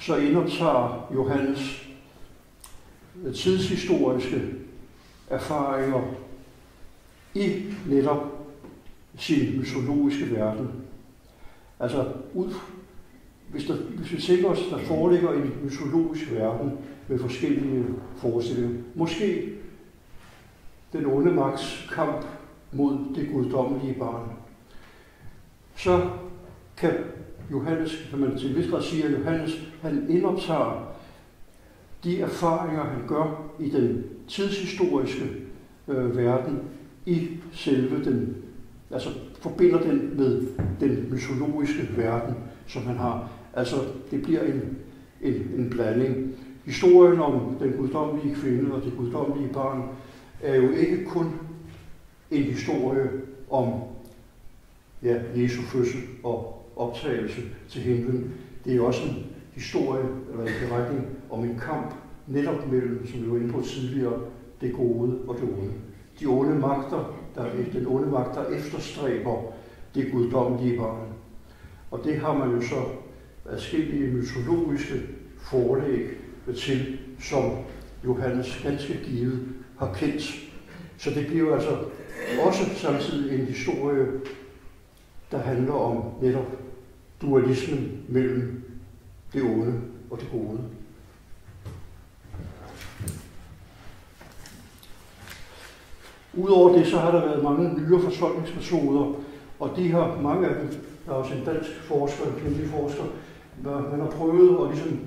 så indoptager Johannes øh, tidshistoriske erfaringer i netop sin mytologiske verden. Altså, ud, hvis, der, hvis vi tænker os, der foreligger en mytologisk verden med forskellige forestillinger, måske den onde magts kamp mod det guddommelige barn, så kan Johannes, kan man til vis grad sige, at Johannes han indoptager de erfaringer, han gør i den tidshistoriske øh, verden i selve den altså forbinder den med den mytologiske verden, som han har. Altså, det bliver en, en, en blanding. Historien om den guddommelige kvinde og det guddommelige barn er jo ikke kun en historie om ja, Jesu fødsel og optagelse til himlen. Det er også en historie eller en beretning om en kamp netop mellem, som vi var inde på tidligere, det gode og det onde. De onde magter, der, den onde magt, der efterstræber det guddommelige barn. Og det har man jo så adskillige mytologiske forlæg til, som Johannes ganske givet har kendt. Så det bliver altså også samtidig en historie, der handler om netop dualismen mellem det onde og det gode. Udover det, så har der været mange nyere fortolkningsmetoder, og de har mange af dem, der er også en dansk forsker, en kvindelig forsker, man har prøvet at ligesom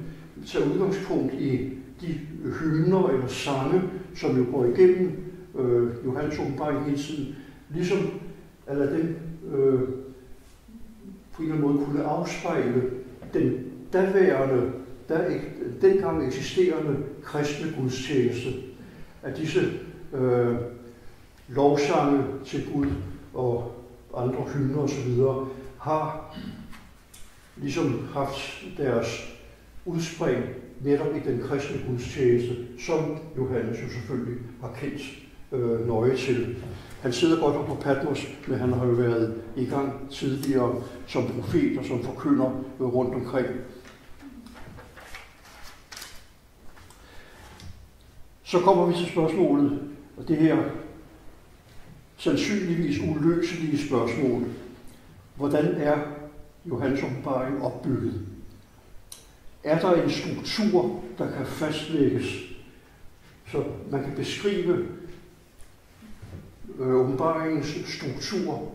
tage udgangspunkt i de hymner eller sange, som jo går igennem øh, Johannes åbenbaring hele tiden, ligesom alle dem øh, på en eller anden måde kunne afspejle den daværende, der, dengang eksisterende kristne gudstjeneste. At disse øh, lovsange til Gud og andre hymner osv. har ligesom haft deres udspring netop i den kristne gudstjeneste, som Johannes jo selvfølgelig har kendt øh, nøje til. Han sidder godt op på Patmos, men han har jo været i gang tidligere som profet og som forkynder øh, rundt omkring. Så kommer vi til spørgsmålet, og det her sandsynligvis uløselige spørgsmål. Hvordan er Johannes åbenbaring opbygget? Er der en struktur, der kan fastlægges, så man kan beskrive øh, åbenbaringens struktur?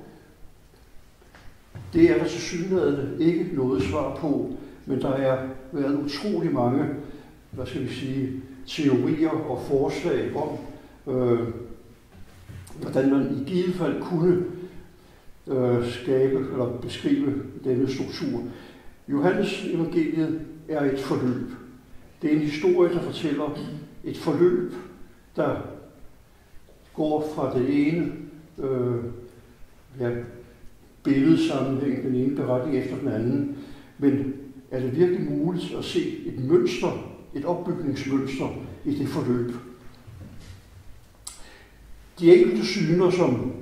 Det er der til synligheden ikke noget svar på, men der er været utrolig mange, hvad skal vi sige, teorier og forslag om, øh, hvordan man i givet fald kunne øh, skabe eller beskrive denne struktur. Johannes evangeliet er et forløb. Det er en historie, der fortæller et forløb, der går fra det ene øh, ja, billedsammenhæng, den ene beretning efter den anden. Men er det virkelig muligt at se et mønster, et opbygningsmønster i det forløb? De enkelte syner, som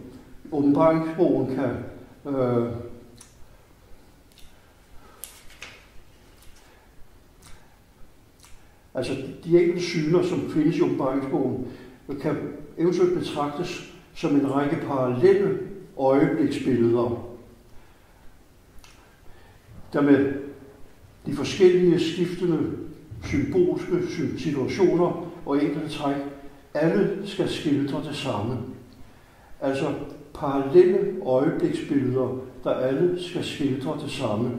åbenbaringsbogen kan øh, Altså de enkelte syner, som findes i åbenbaringsbogen, kan eventuelt betragtes som en række parallelle øjebliksbilleder, der med de forskellige skiftende symbolske situationer og enkelte træk, alle skal skildre det samme. Altså parallelle øjebliksbilleder, der alle skal skildre det samme.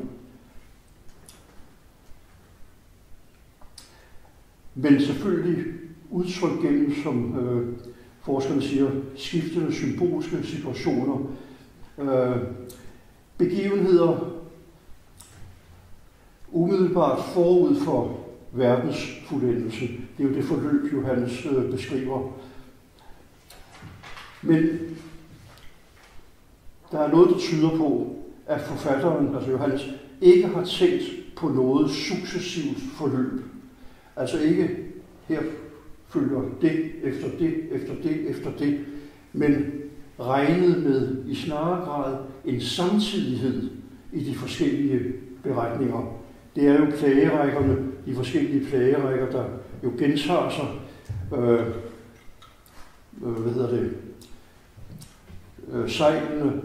Men selvfølgelig udtryk gennem, som øh, forskerne siger, skiftende symbolske situationer, øh, begivenheder umiddelbart forud for verdens fuldendelse. Det er jo det forløb, Johannes øh, beskriver. Men der er noget, der tyder på, at forfatteren, altså Johannes, ikke har tænkt på noget successivt forløb. Altså ikke her følger det efter det, efter det, efter det, men regnet med i snarere grad en samtidighed i de forskellige beretninger. Det er jo plagerækkerne, de forskellige plagerækker, der jo gentager sig. Øh, øh, hvad hedder det? Øh, sejlene,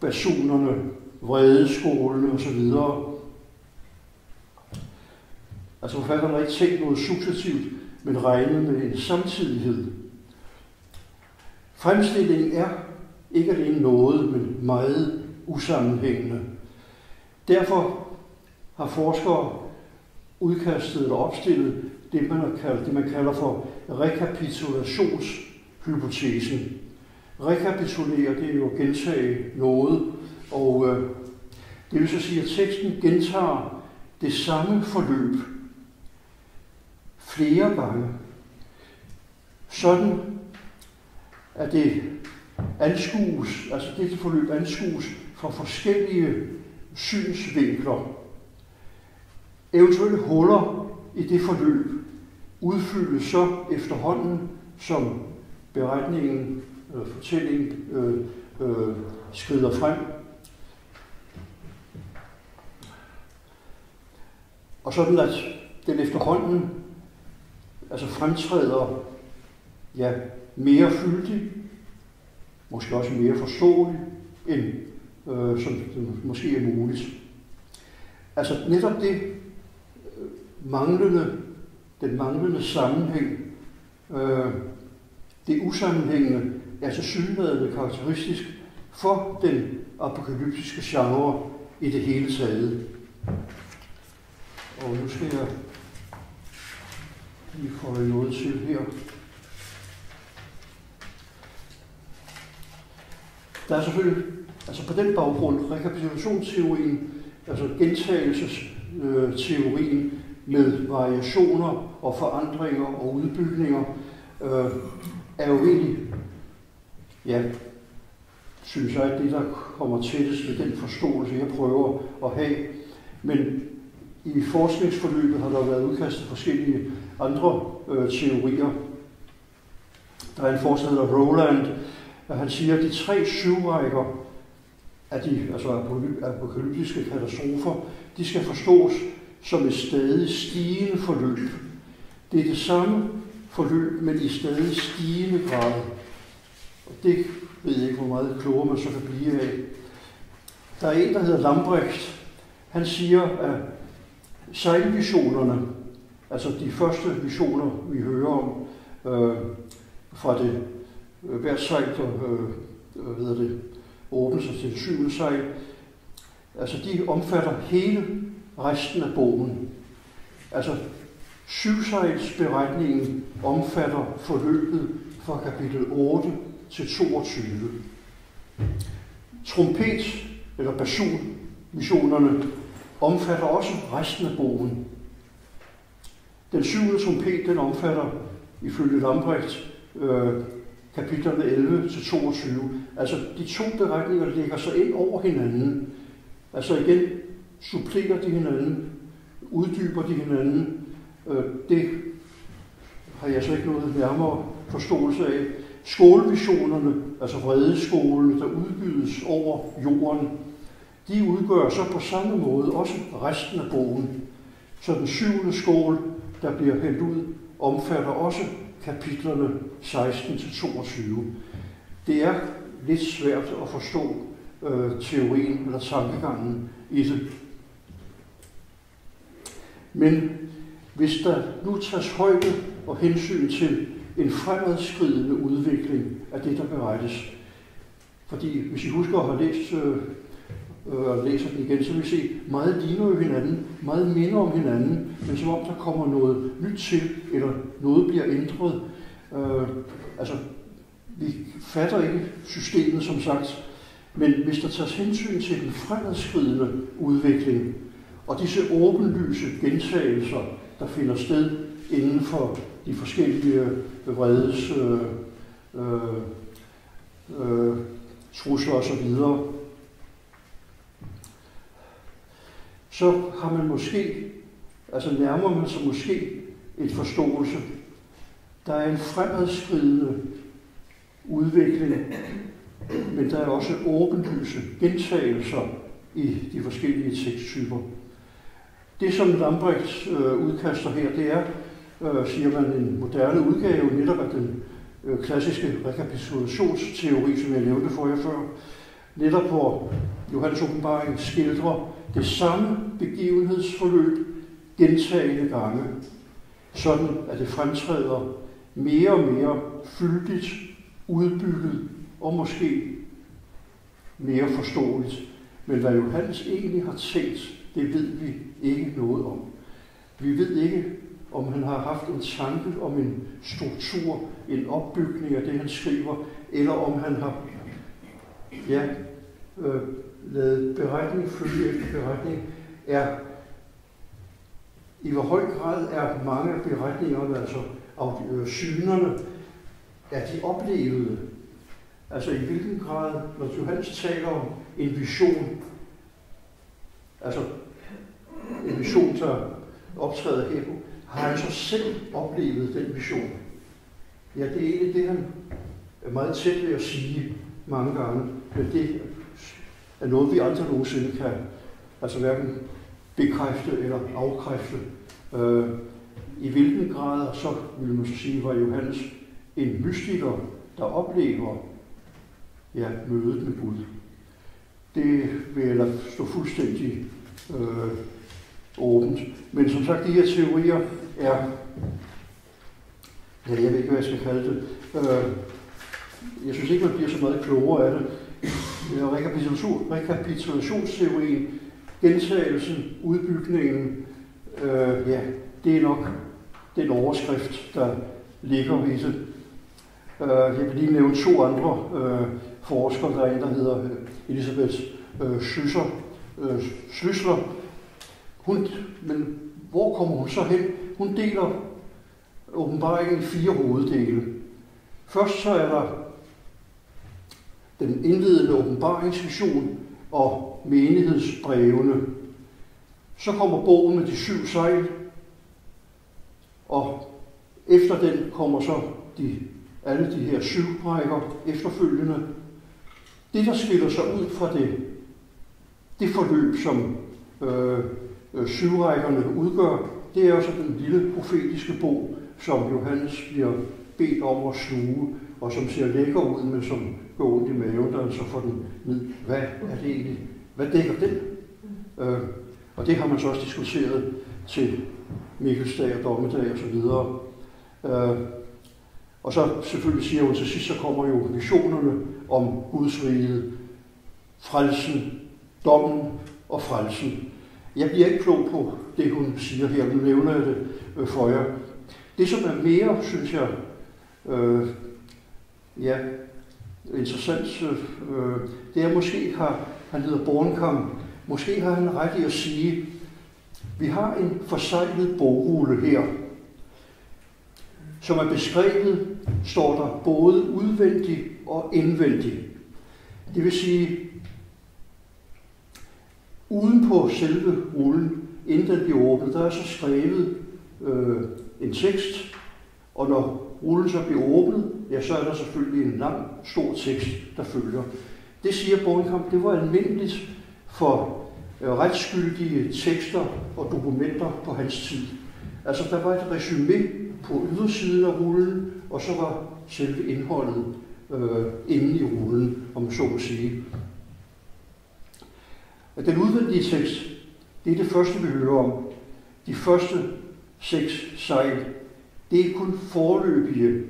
basunerne, vredeskålene osv. Altså forfatteren har ikke tænkt noget successivt, men regnet med en samtidighed. Fremstillingen er ikke alene noget, men meget usammenhængende. Derfor har forskere udkastet eller opstillet det, man, kalder, det, man kalder for rekapitulationshypotesen. rekapitulere, det er jo at gentage noget, og øh, det vil så sige, at teksten gentager det samme forløb flere gange, sådan at det anskues, altså dette forløb anskues fra forskellige synsvinkler. Eventuelle huller i det forløb udfyldes så efterhånden, som beretningen, øh, fortællingen øh, øh, skrider frem. Og sådan at den efterhånden altså fremtræder ja, mere fyldig, måske også mere forståelig, end øh, som det måske er muligt. Altså netop det øh, manglende, den manglende sammenhæng, øh, det usammenhængende, er til synligheden karakteristisk for den apokalyptiske genre i det hele taget. Og nu skal jeg lige få noget til her. Der er selvfølgelig, altså på den baggrund, rekapitulationsteorien, altså gentagelsesteorien med variationer og forandringer og udbygninger, øh, er jo egentlig, ja, synes jeg, det der kommer tættest ved den forståelse, jeg prøver at have. Men i forskningsforløbet har der været udkastet forskellige andre øh, teorier. Der er en forsker, der hedder Roland, og han siger, at de tre syvrækker af de altså apokalyptiske katastrofer, de skal forstås som et stadig stigende forløb. Det er det samme forløb, men i stadig stigende grad. Og det ved jeg ikke, hvor meget klogere man så kan blive af. Der er en, der hedder Lambrecht. Han siger, at sejlvisionerne, altså de første visioner, vi hører om øh, fra det øh, hvert sejl, der øh, ved det, åbner sig til det syvende sejl, altså de omfatter hele resten af bogen. Altså syvsejlsberetningen omfatter forløbet fra kapitel 8 til 22. Trompet eller basun missionerne omfatter også resten af bogen. Den syvende trompet, den omfatter ifølge Lambrecht øh, kapitlerne 11 til 22. Altså de to beretninger lægger sig ind over hinanden. Altså igen supplerer de hinanden, uddyber de hinanden. Øh, det har jeg så ikke noget nærmere forståelse af. Skolevisionerne, altså vredeskolen, der udbydes over jorden, de udgør så på samme måde også resten af bogen. Så den syvende skål, der bliver hældt ud, omfatter også kapitlerne 16-22. Det er lidt svært at forstå øh, teorien eller tankegangen i det. Men hvis der nu tages højde og hensyn til en fremadskridende udvikling af det, der berettes, fordi hvis I husker at have læst øh, øh, og læser den igen, så vil I se, meget ligner jo hinanden, meget minder om hinanden, men som om der kommer noget nyt til, eller noget bliver ændret. Øh, altså, vi fatter ikke systemet, som sagt, men hvis der tages hensyn til den fremadskridende udvikling, og disse åbenlyse gentagelser, der finder sted inden for de forskellige øh, vredes øh, øh, øh, trusler osv., så har man måske, altså nærmer man sig måske et forståelse. Der er en fremadskridende udvikling, men der er også åbenlyse gentagelser i de forskellige teksttyper. Det, som Lambrecht øh, udkaster her, det er, øh, siger man, en moderne udgave netop af den øh, klassiske rekapitulationsteori, som jeg nævnte for jer før. Netop hvor Johannes åbenbaring skildrer det samme begivenhedsforløb gentagende gange, sådan at det fremtræder mere og mere fyldigt, udbygget og måske mere forståeligt. Men hvad Johannes egentlig har tænkt, det ved vi ikke noget om. Vi ved ikke, om han har haft en tanke om en struktur, en opbygning af det, han skriver, eller om han har ja, øh, lavet beretning følge efter beretning, er i hvor høj grad er mange af beretningerne, altså øh, synerne, er de oplevede? Altså i hvilken grad, når Johannes taler om en vision, altså vision, der optræder her, har han så selv oplevet den vision? Ja, det er egentlig det, han er meget tæt ved at sige mange gange, men det er noget, vi aldrig nogensinde kan altså hverken bekræfte eller afkræfte. Øh, I hvilken grad, så vil man så sige, var Johannes en mystiker, der oplever ja, mødet med Gud. Det vil jeg lade stå fuldstændig øh, åbent. Men som sagt, de her teorier er, ja, jeg ved ikke, hvad jeg skal kalde det, øh, jeg synes ikke, man bliver så meget klogere af det. Øh, Rekapitulation, rekapitulationsteorien, gentagelsen, udbygningen, øh, ja, det er nok den overskrift, der ligger i det. Øh, jeg vil lige nævne to andre øh, forskere. Der er en, der hedder øh, Elisabeth øh, Schlüsser, øh, Schlüssler. Hun, men hvor kommer hun så hen? Hun deler åbenbaringen i fire hoveddele. Først så er der den indledende åbenbaringsvision og menighedsbrevene. Så kommer bogen med de syv sejl, og efter den kommer så de, alle de her syv rækker efterfølgende. Det, der skiller sig ud fra det, det forløb, som øh, øh syvrækkerne udgør, det er jo så den lille profetiske bog, som Johannes bliver bedt om at sluge, og som ser lækker ud, men som går ondt i maven, der så får den ned. Hvad er det egentlig? Hvad dækker den? Øh, og det har man så også diskuteret til Mikkelsdag og Dommedag og så videre. Øh, og så selvfølgelig siger hun til sidst, så kommer jo visionerne om Guds rige, frelsen, dommen og frelsen. Jeg bliver ikke klog på det, hun siger her. Nu nævner jeg det øh, for jer. Det, som er mere, synes jeg, øh, ja, interessant, øh, øh det er måske har, han hedder Bornkamp, måske har han ret i at sige, vi har en forsejlet bogrulle her, som er beskrevet, står der både udvendig og indvendig. Det vil sige, uden på selve rullen, inden den bliver åbnet, der er så skrevet øh, en tekst, og når rullen så bliver åbnet, ja, så er der selvfølgelig en lang, stor tekst, der følger. Det siger Bornkamp, det var almindeligt for øh, retsskyldige tekster og dokumenter på hans tid. Altså, der var et resume på ydersiden af rullen, og så var selve indholdet øh, inde i rullen, om så må sige. Den udvendige tekst, det er det første, vi hører om. De første seks sejl, det er kun forløbige.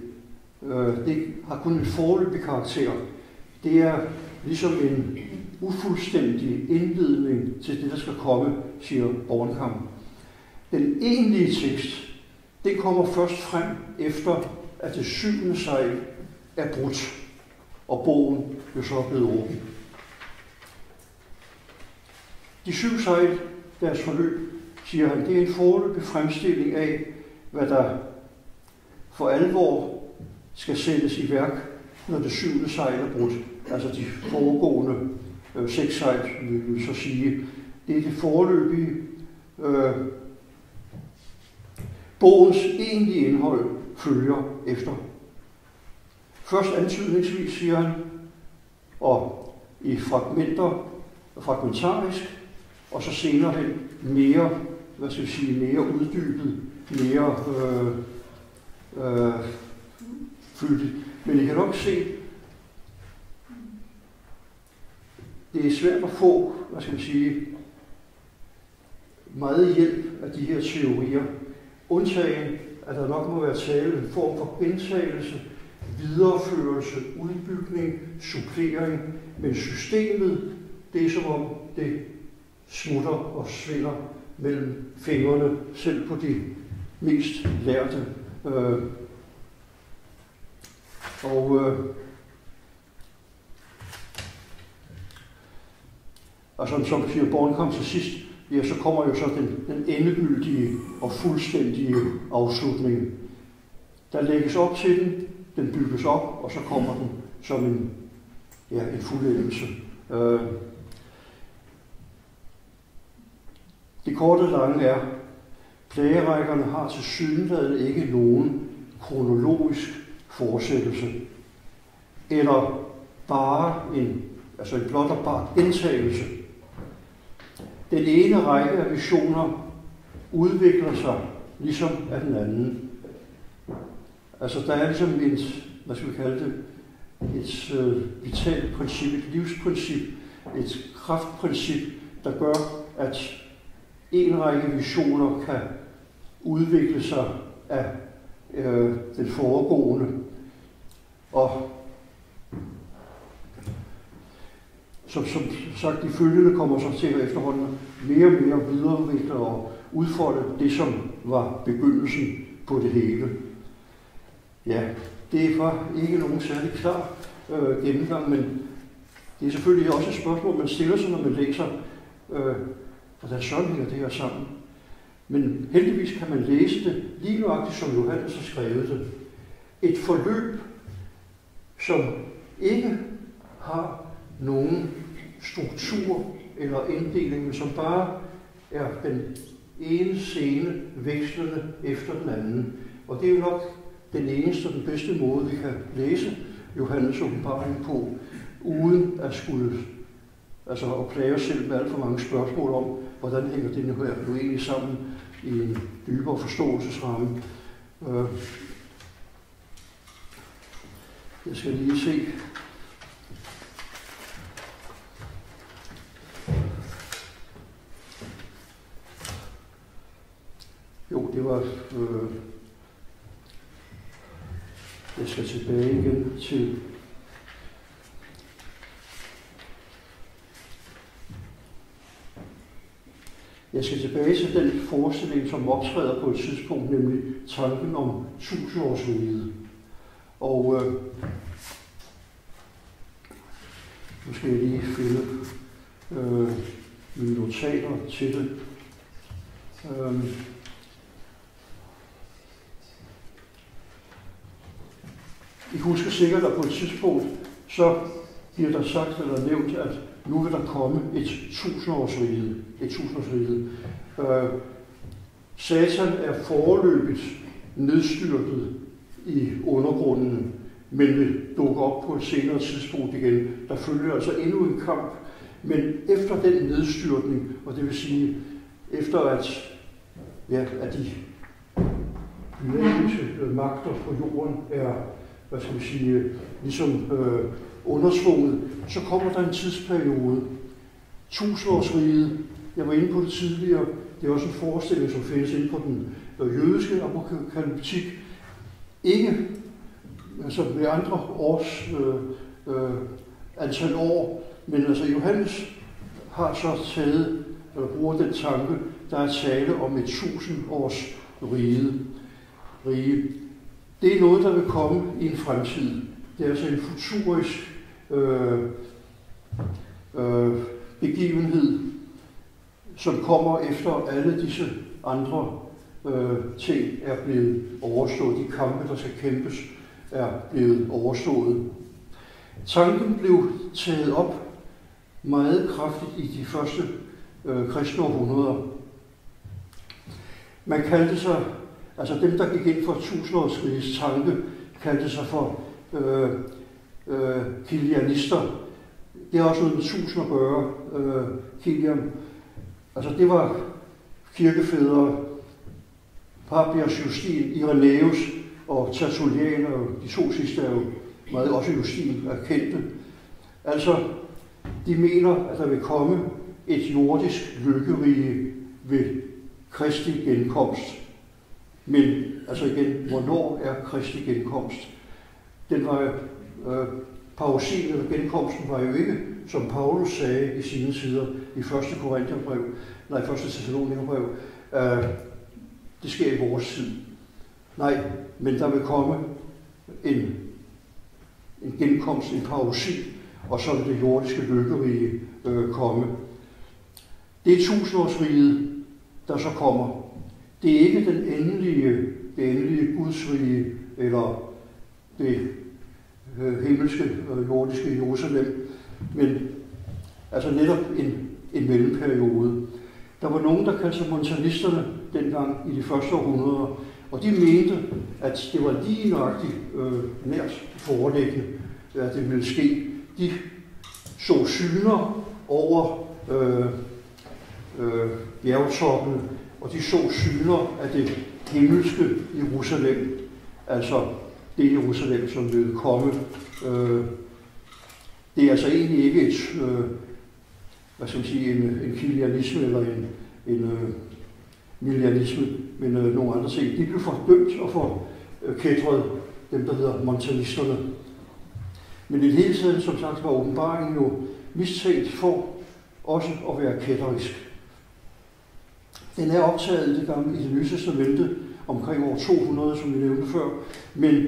Øh, det har kun en forløbig karakter. Det er ligesom en ufuldstændig indledning til det, der skal komme, siger Bornkamp. Den egentlige tekst, det kommer først frem efter, at det syvende sejl er brudt, og bogen jo så er blevet åben. De syv sejl, deres forløb, siger han, det er en forløbig fremstilling af, hvad der for alvor skal sættes i værk, når det syvende sejl er brudt. Altså de foregående øh, seks sejl, vil vi så sige. Det er det forløbige. Øh, bogens egentlige indhold følger efter. Først antydningsvis, siger han, og i fragmenter, fragmentarisk, og så senere hen mere, hvad skal vi sige, mere uddybet, mere øh, øh, fyldigt. Men I kan nok se, det er svært at få, hvad skal man sige, meget hjælp af de her teorier. Undtagen, at der nok må være tale en form for gentagelse, videreførelse, udbygning, supplering, men systemet, det er som om det smutter og svinder mellem fingrene, selv på de mest lærte. Øh, og øh, altså, som Pierre Born kom til sidst, ja, så kommer jo så den, den endegyldige og fuldstændige afslutning. Der lægges op til den, den bygges op, og så kommer den som en, ja, en fuldendelse. Øh, det korte lange er, plagerækkerne har til synligheden ikke nogen kronologisk fortsættelse, eller bare en, altså en blot og bare gentagelse. Den ene række af visioner udvikler sig ligesom af den anden. Altså der er ligesom et, hvad skal vi kalde det, et øh, vitalt princip, et livsprincip, et kraftprincip, der gør, at en række visioner kan udvikle sig af øh, den foregående. Og som, som sagt, de følgende kommer så til at efterhånden mere og mere videreudvikle og udfolde det, som var begyndelsen på det hele. Ja, det var ikke nogen særlig klar øh, gennemgang, men det er selvfølgelig også et spørgsmål, man stiller sig, når man læser, øh, hvordan sådan hænger det her sammen. Men heldigvis kan man læse det lige nøjagtigt, som Johannes har skrevet det. Et forløb, som ikke har nogen struktur eller inddeling, men som bare er den ene scene vekslende efter den anden. Og det er jo nok den eneste og den bedste måde, vi kan læse Johannes åbenbaring på, uden at skulle altså at plage os selv med alt for mange spørgsmål om, hvordan hænger den her nu egentlig sammen i en dybere forståelsesramme. Øh, jeg skal lige se. Jo, det var... Øh, jeg skal tilbage igen til Jeg skal tilbage til den forestilling, som optræder på et tidspunkt, nemlig tanken om tusindårsriget. Og øh, nu skal jeg lige finde øh, mine notater til det. Øh, I husker sikkert, at på et tidspunkt, så bliver der sagt eller nævnt, at nu vil der komme et tusindårsrige. Et tusindårsrige. Øh, Satan er foreløbigt nedstyrtet i undergrunden, men vil dukke op på et senere tidspunkt igen. Der følger altså endnu en kamp, men efter den nedstyrtning, og det vil sige efter at, ja, at de dynamiske øh, magter på jorden er, hvad skal vi sige, ligesom øh, undersvunget, så kommer der en tidsperiode. Tusindårsriget, jeg var inde på det tidligere, det er også en forestilling, som findes inde på den øh, jødiske apokalyptik. Ikke altså med andre års øh, øh, antal år, men altså Johannes har så taget, eller bruger den tanke, der er tale om et tusind års rige. rige. Det er noget, der vil komme i en fremtid. Det er altså en futurisk øh, øh, begivenhed, som kommer efter alle disse andre øh, ting er blevet overstået. De kampe, der skal kæmpes, er blevet overstået. Tanken blev taget op meget kraftigt i de første øh, kristne århundreder. Man kaldte sig, altså dem, der gik ind for tusindårsrigets tanke, kaldte sig for øh, øh, kilianister. Det er også noget med tusind at gøre, øh, Kilian. Altså det var kirkefædre, Papias Justin, Irenaeus og Tertullian, og de to sidste er jo meget også Justin er kendte. Altså, de mener, at der vil komme et jordisk lykkerige ved Kristi genkomst. Men altså igen, hvornår er Kristi genkomst? Den var øh, pausin eller genkomsten var jo ikke, som Paulus sagde i sine sider i 1. Korintherbrev, nej, 1. Thessalonikerbrev, øh, det sker i vores tid. Nej, men der vil komme en, en genkomst, en pausin, og så vil det jordiske lykkerige øh, komme. Det er tusindårsriget, der så kommer. Det er ikke den endelige, det endelige gudsrige, eller det øh, himmelske og øh, jordiske Jerusalem, men altså netop en, en mellemperiode. Der var nogen, der kaldte sig montanisterne dengang i de første århundreder, og de mente, at det var lige nøjagtigt øh, nært foreliggende, at det ville ske. De så syner over øh, øh, bjergtoppene, og de så syner af det himmelske Jerusalem, altså det Jerusalem, som ville komme. Øh, det er altså egentlig ikke et, øh, hvad skal man sige, en, en kilianisme eller en, en øh, millianisme, men øh, nogle andre ting. De blev fordømt og forkædret, øh, dem der hedder montanisterne. Men i det hele taget, som sagt, var åbenbaringen jo mistænkt for også at være kætterisk. Den er optaget i det gamle i det nye testamente omkring år 200, som vi nævnte før, men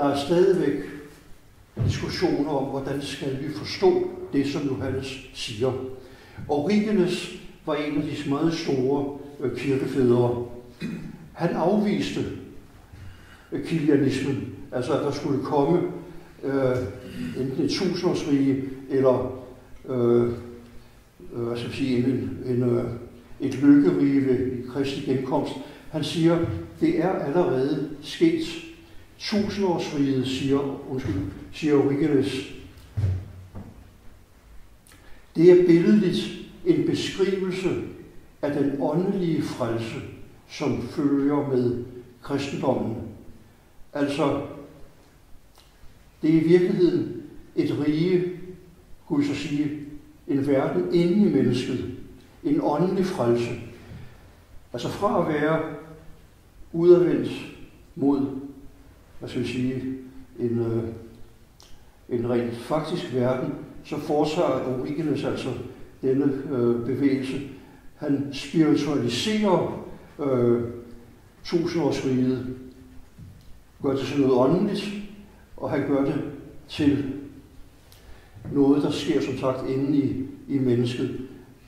der er stadigvæk diskussioner om, hvordan skal vi forstå det, som Johannes siger. Origenes var en af de meget store øh, kirkefædre. Han afviste øh, kilianismen, altså at der skulle komme øh, enten et tusindårsrige eller øh, øh, hvad skal jeg sige, en, en, øh, et lykkerige ved Kristi genkomst. Han siger, det er allerede sket. Tusindårsriget, siger, undskyld, siger Origenes. Det er billedligt en beskrivelse af den åndelige frelse, som følger med kristendommen. Altså, det er i virkeligheden et rige, kunne så sige, en verden inde i mennesket, en åndelig frelse. Altså fra at være udadvendt mod, hvad skal jeg sige, en, øh, en rent faktisk verden, så foretager Origenes altså denne øh, bevægelse. Han spiritualiserer øh, tusindårsriget, gør det til noget åndeligt, og han gør det til noget, der sker som sagt inde i, i mennesket.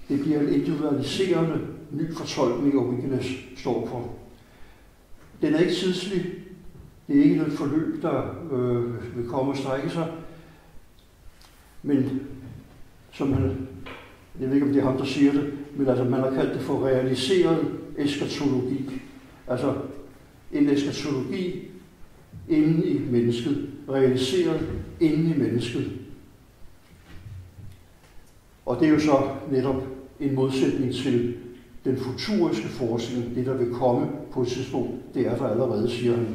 Det bliver en individualiserende ny fortolkning, Origenes står for. Den er ikke tidslig. Det er ikke noget forløb, der øh, vil komme og strække sig. Men som han, jeg ved ikke, om det er ham, der siger det, men altså, man har kaldt det for realiseret eskatologi. Altså en eskatologi inden i mennesket, realiseret inden i mennesket. Og det er jo så netop en modsætning til den futuriske forskning, det der vil komme på et tidspunkt, det er der allerede, siger han.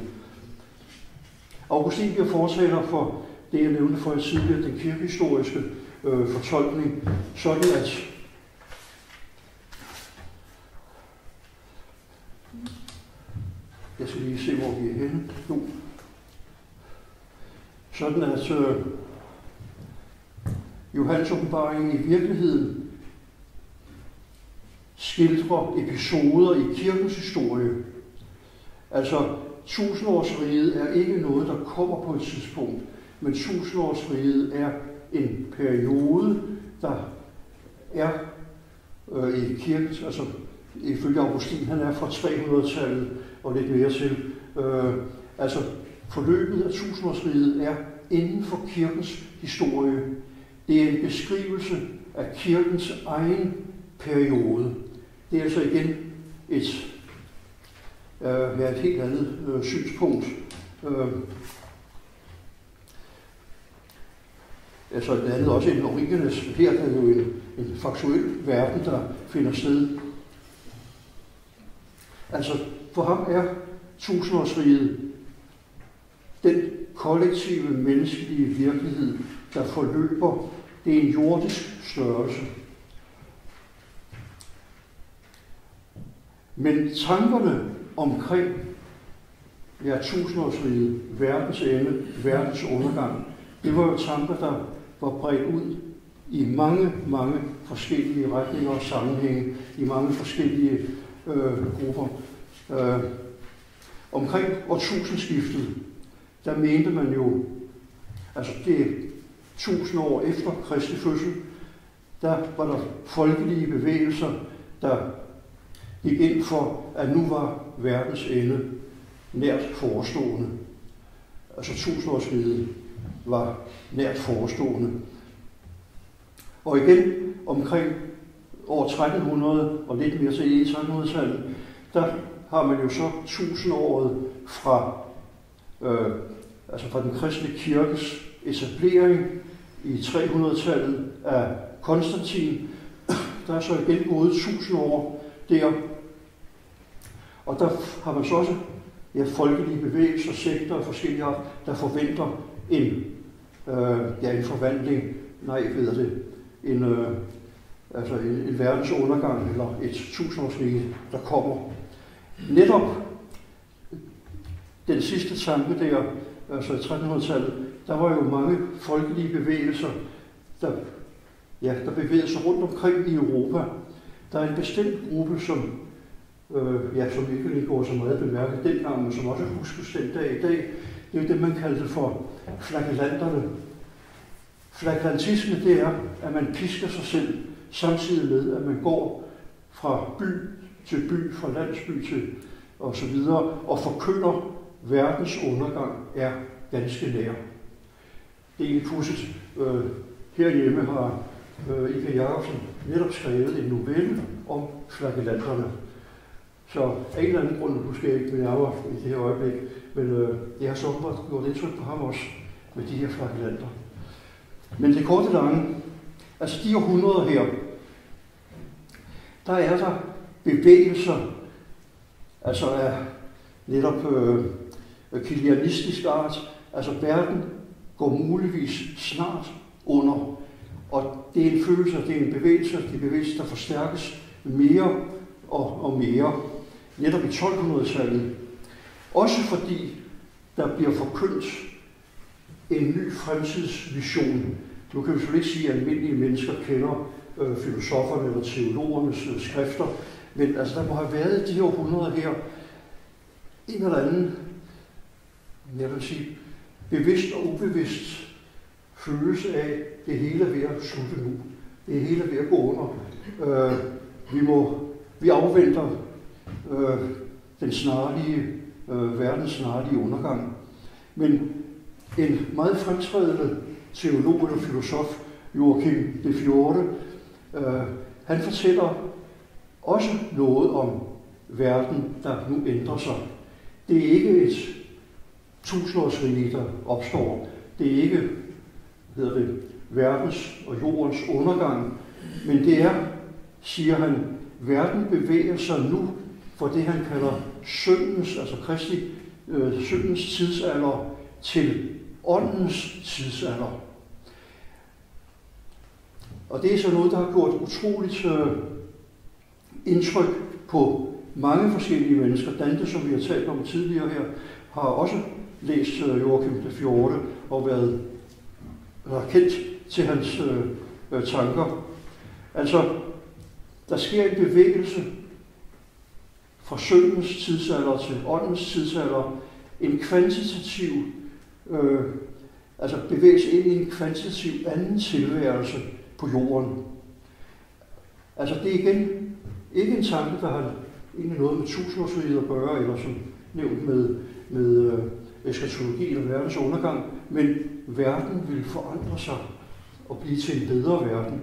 Augustin bliver fortaler for det, jeg nævnte for tidligere, den kirkehistoriske øh, fortolkning, sådan at jeg skal lige se, hvor vi er henne. nu. Sådan at øh, Johannes åbenbaring i virkeligheden skildrer episoder i kirkens historie. Altså, tusindårsriget er ikke noget, der kommer på et tidspunkt, men tusindårsriget er en periode, der er øh, i kirken, altså ifølge Augustin, han er fra 300-tallet og lidt mere til. Øh, altså, forløbet af tusindårsriget er inden for kirkens historie. Det er en beskrivelse af kirkens egen periode. Det er altså igen et, øh, ja, et helt andet øh, synspunkt. Øh, altså det andet også en Origenes. Her er jo en, en faktuel verden, der finder sted. Altså for ham er tusindårsriget den kollektive menneskelige virkelighed, der forløber. Det er en jordisk størrelse. Men tankerne omkring ja, tusindårsriget, verdens ende, verdens undergang, det var jo tanker, der var bredt ud i mange, mange forskellige retninger og sammenhænge, i mange forskellige øh, grupper. Øh, omkring årtusindskiftet, der mente man jo, altså det er tusind år efter Kristi fødsel, der var der folkelige bevægelser, der gik ind for, at nu var verdens ende nært forestående. Altså tusindårsriget var nært forestående. Og igen omkring år 1300 og lidt mere til 1300-tallet, der har man jo så tusindåret fra, øh, altså fra den kristne kirkes etablering i 300-tallet af Konstantin. Der er så igen gået tusind år der. Og der har man så også ja, folkelige bevægelser, sekter og forskellige, der forventer en, øh, ja, en forvandling, nej, ved det, en, øh, altså en, en verdens undergang eller et tusindårsrige, der kommer. Netop den sidste tanke der, altså i 1300-tallet, der var jo mange folkelige bevægelser, der, ja, der bevægede sig rundt omkring i Europa. Der er en bestemt gruppe, som, øh, ja, som ikke går så meget bemærket dengang, men som også huskes den dag i dag. Det er jo det, man kaldte for flagellanterne. Flagellantisme, det er, at man pisker sig selv, samtidig med, at man går fra by til by, fra landsby til og så videre, og forkynder verdens undergang er ganske nær. Det er pudset. Øh, herhjemme har øh, Ike Jacobsen netop skrevet en novelle om flagellanterne. Så af en eller anden grund, du skal ikke nærmere i det her øjeblik, men øh, det har så gjort indtryk på ham også med de her flagellanter. Men det korte lange, altså de århundreder her, der er der bevægelser, altså af netop øh, kilianistisk art, altså verden går muligvis snart under, og det er en følelse, det er en bevægelse, det er en bevægelse, der forstærkes mere og, og mere, netop i 1200-tallet. Også fordi der bliver forkyndt en ny fremtidsvision. Nu kan vi selvfølgelig ikke sige, at almindelige mennesker kender øh, filosoferne eller teologernes øh, skrifter, men altså, der må have været de århundreder her en eller anden, jeg vil sige, bevidst og ubevidst følelse af, det hele er ved at slutte nu. Det hele er ved at gå under. Øh, vi, må, vi afventer øh, den snarlige, øh, verdens snarlige undergang. Men en meget fremtrædende teolog eller filosof, Joachim de Fjorde, øh, han fortæller også noget om verden, der nu ændrer sig. Det er ikke et tusindårsrige, der opstår. Det er ikke hedder det, verdens og jordens undergang, men det er, siger han, verden bevæger sig nu for det, han kalder syndens, altså Kristi, øh, syndens tidsalder til åndens tidsalder. Og det er så noget, der har gjort utroligt øh, indtryk på mange forskellige mennesker. Dante, som vi har talt om tidligere her, har også læst øh, Joachim de Fjorde og været eller kendt til hans øh, øh, tanker. Altså, der sker en bevægelse fra syndens tidsalder til åndens tidsalder, en kvantitativ, øh, altså bevæges ind i en kvantitativ anden tilværelse på jorden. Altså det er igen ikke en tanke, der har egentlig noget med tusindårsriget at gøre, eller som nævnt med, med øh, eskatologi eller verdens undergang, men verden vil forandre sig og blive til en bedre verden.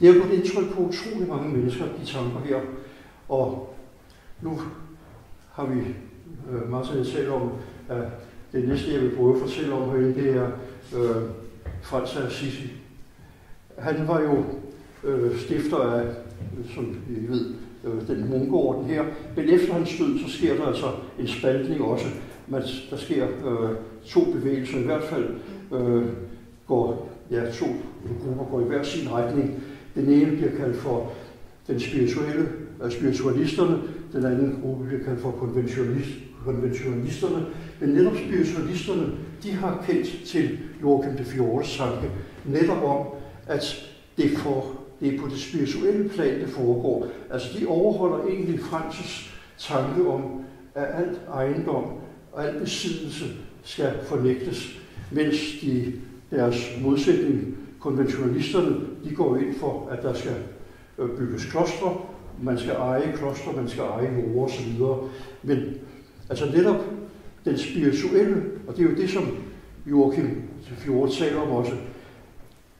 Det har fået indtryk på utrolig mange mennesker, de tanker her. Og nu har vi, øh, Martin selv om, at det næste, jeg vil prøve at fortælle om herinde, det er øh, Frans af Assisi. Han var jo øh, stifter af, som I ved, øh, den munkeorden her. Men efter hans død, så sker der altså en spaltning også. Man, der sker øh, to bevægelser i hvert fald. Øh, går, ja, to grupper går i hver sin retning. Den ene bliver kaldt for den spirituelle, øh, spiritualisterne, den anden gruppe bliver kaldt for konventionalist, konventionalisterne. Men netop spiritualisterne, de har kendt til Joachim de Fjordes tanke, netop om, at det for det er på det spirituelle plan, det foregår. Altså de overholder egentlig Francis tanke om, at alt ejendom og al besiddelse skal fornægtes, mens de, deres modsætning konventionalisterne, de går ind for, at der skal øh, bygges klostre, man skal eje kloster, man skal eje jord osv. Men altså netop den spirituelle, og det er jo det, som Joachim Fjord taler om også,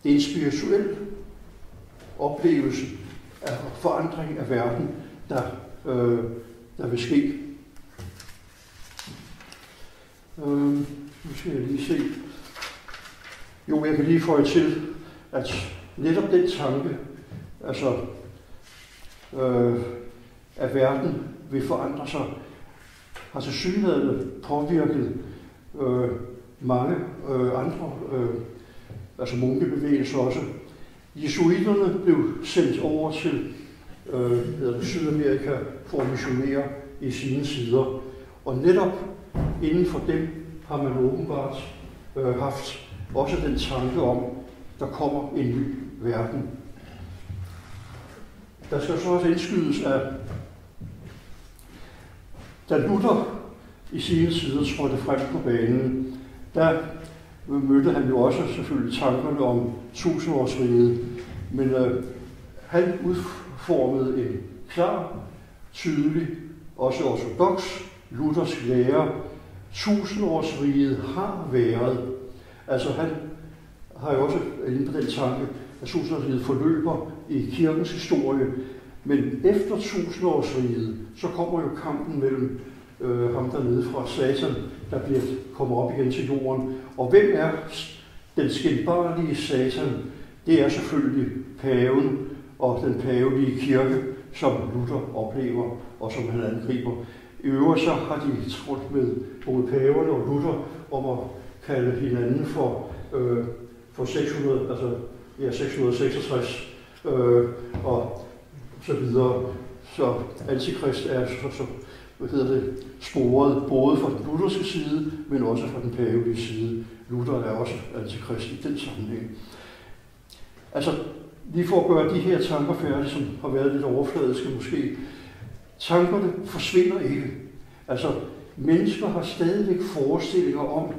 det er en spirituel oplevelse af forandring af verden, der, øh, der vil ske. Øh, nu skal jeg lige se. Jo, jeg kan lige få til, at netop den tanke, altså øh, at verden vil forandre sig, har til synligheden påvirket øh, mange øh, andre, øh, altså munkebevægelser også. Jesuiterne blev sendt over til øh, det, Sydamerika for at missionere i sine sider. Og netop inden for dem har man åbenbart øh, haft også den tanke om, der kommer en ny verden. Der skal så også indskydes, at da Luther i sine sider trådte frem på banen, der mødte han jo også selvfølgelig tankerne om tusindårsriget, men øh, han udformede en klar, tydelig, også ortodox, luthersk lære. Tusindårsriget har været. Altså han har jo også inde på den tanke, at tusindårsriget forløber i kirkens historie. Men efter tusindårsriget, så kommer jo kampen mellem øh, ham dernede fra Satan, der bliver, kommer op igen til jorden. Og hvem er den skændbarlige Satan? Det er selvfølgelig paven og den pavelige kirke, som Luther oplever og som han angriber. I øvrigt så har de trådt med både paverne og Luther om at kalde hinanden for, øh, for 600, altså, ja, 666 øh, og så videre. Så antikrist er altså, så, så hvad hedder det, sporet både fra den lutherske side, men også fra den pavelige side. Luther er også antikrist i den sammenhæng. Altså, lige for at gøre de her tanker færdige, som har været lidt overfladiske måske, tankerne forsvinder ikke. Altså, mennesker har stadigvæk forestillinger om,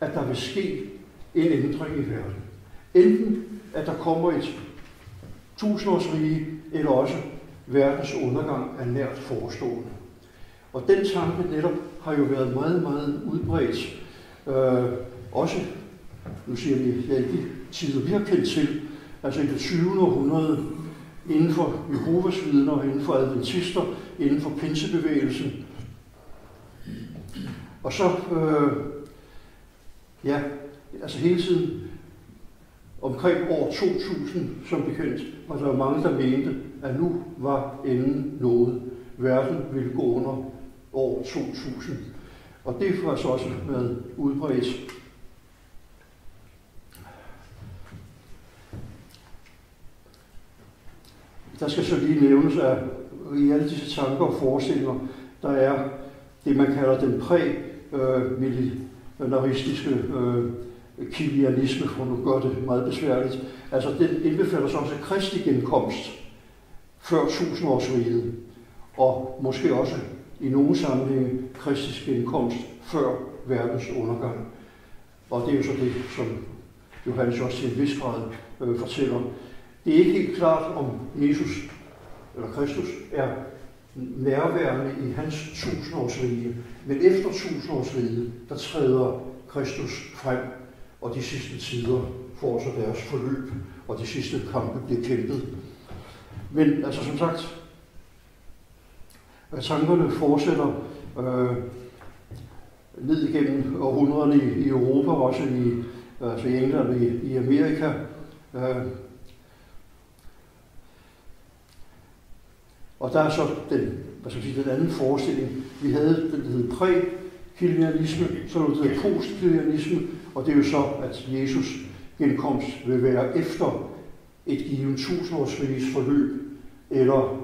at der vil ske en ændring i verden. Enten at der kommer et tusindårsrige, eller også verdens undergang er nært forestående. Og den tanke netop har jo været meget, meget udbredt. Øh, også, nu siger vi, ja, i de tider, vi har kendt til, altså i det 20. århundrede, inden for Jehovas vidner, inden for adventister, inden for pinsebevægelsen. Og så, øh, ja, altså hele tiden omkring år 2000, som bekendt, og der mange, der mente, at nu var enden nået. Verden ville gå under år 2000. Og det har så også været udbredt. Der skal så lige nævnes, at i alle disse tanker og forestillinger, der er det, man kalder den præ-militaristiske øh, øh kilianisme, for nu gør det meget besværligt. Altså, den indbefatter så også kristi genkomst før tusindårsriget, og måske også i nogle sammenhænge kristi genkomst før verdens undergang. Og det er jo så det, som Johannes også til en vis grad øh, fortæller. Det er ikke helt klart, om Jesus eller Kristus er nærværende i hans tusindårsrige, men efter tusindårsrige, der træder Kristus frem, og de sidste tider får så deres forløb, og de sidste kampe bliver kæmpet. Men altså som sagt, tankerne fortsætter øh, ned igennem århundrederne i, i Europa, også i, altså i England og i, i Amerika. Øh, og der er så den, hvad skal jeg sige, den anden forestilling. Vi havde den, der hed præ-filialisme, så er det post-filialisme, og det er jo så, at Jesus genkomst vil være efter et givet tusindårsriges forløb, eller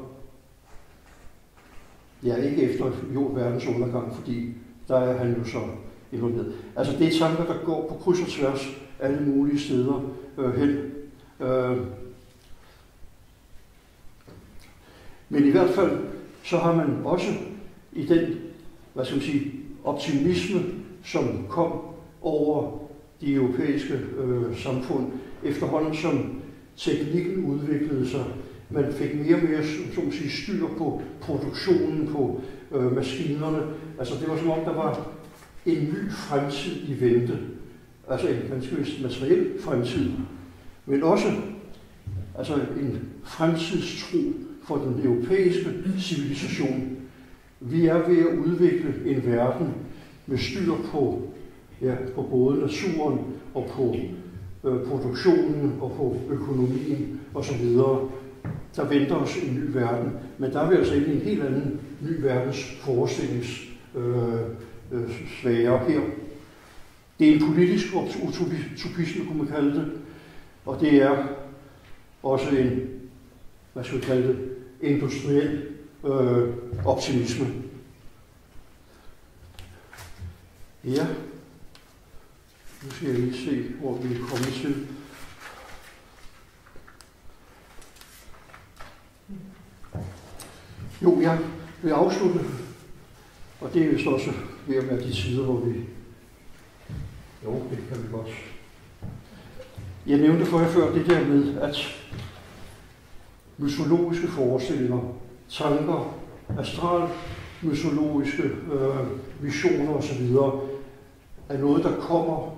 Ja, ikke efter jordverdens undergang, fordi der er han jo så involveret. Altså det er tanker, der går på kryds og tværs alle mulige steder øh, hen. Øh. Men i hvert fald, så har man også i den, hvad skal man sige, optimisme, som kom over de europæiske øh, samfund, efterhånden som teknikken udviklede sig. Man fik mere og mere så at sige, styr på produktionen, på øh, maskinerne. Altså det var som om, der var en ny fremtid i vente. Altså en ganske materiel fremtid, men også altså en fremtidstro for den europæiske civilisation. Vi er ved at udvikle en verden med styr på, ja, på både naturen og på øh, produktionen og på økonomien osv. Der venter os en ny verden, men der er vi altså inde i en helt anden ny verdens forestillingssfære øh, øh, her. Det er en politisk utopisme, kunne man kalde det, og det er også en, hvad skal vi kalde det, industriel øh, optimisme. Ja, nu skal jeg lige se, hvor vi er kommet til. Jo, jeg vil afslutte, og det er vist også ved at være de sider, hvor vi... Jo, det kan vi godt. Jeg nævnte for jer før det der med, at mytologiske forestillinger, tanker, astral mytologiske øh, visioner osv., er noget, der kommer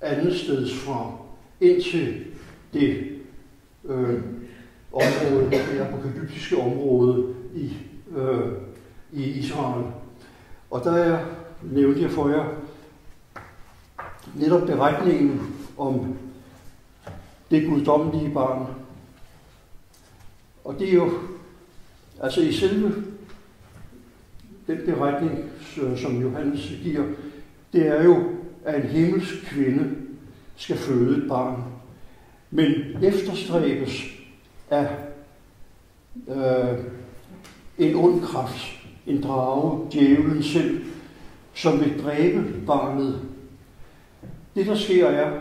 andet steds fra, indtil det øh, område, det apokalyptiske område i, øh, i Israel. Og der er, nævnte jeg for jer, netop beretningen om det guddommelige barn. Og det er jo, altså i selve den beretning, øh, som Johannes giver, det er jo, at en himmelsk kvinde skal føde et barn. Men efterstræbes af øh, en ond kraft, en drage, djævlen selv, som vil dræbe barnet. Det, der sker, er,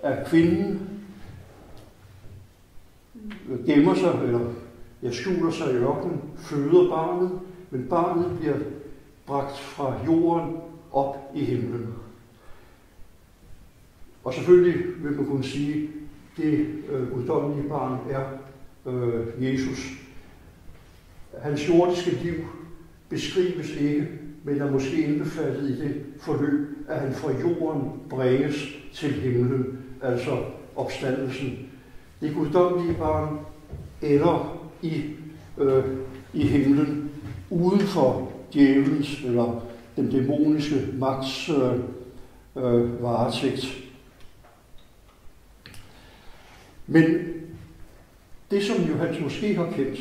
at kvinden øh, gemmer sig, eller jeg skjuler sig i ørkenen, føder barnet, men barnet bliver bragt fra jorden op i himlen. Og selvfølgelig vil man kunne sige, at det øh, guddommelige barn er øh, Jesus. Hans jordiske liv beskrives ikke, men er måske indbefattet i det forløb, at han fra jorden bringes til himlen, altså opstandelsen. Det guddommelige barn ender i, øh, i himlen, uden for djævelens eller den dæmoniske magts øh, øh, varetægt. Men det, som Johannes måske har kendt,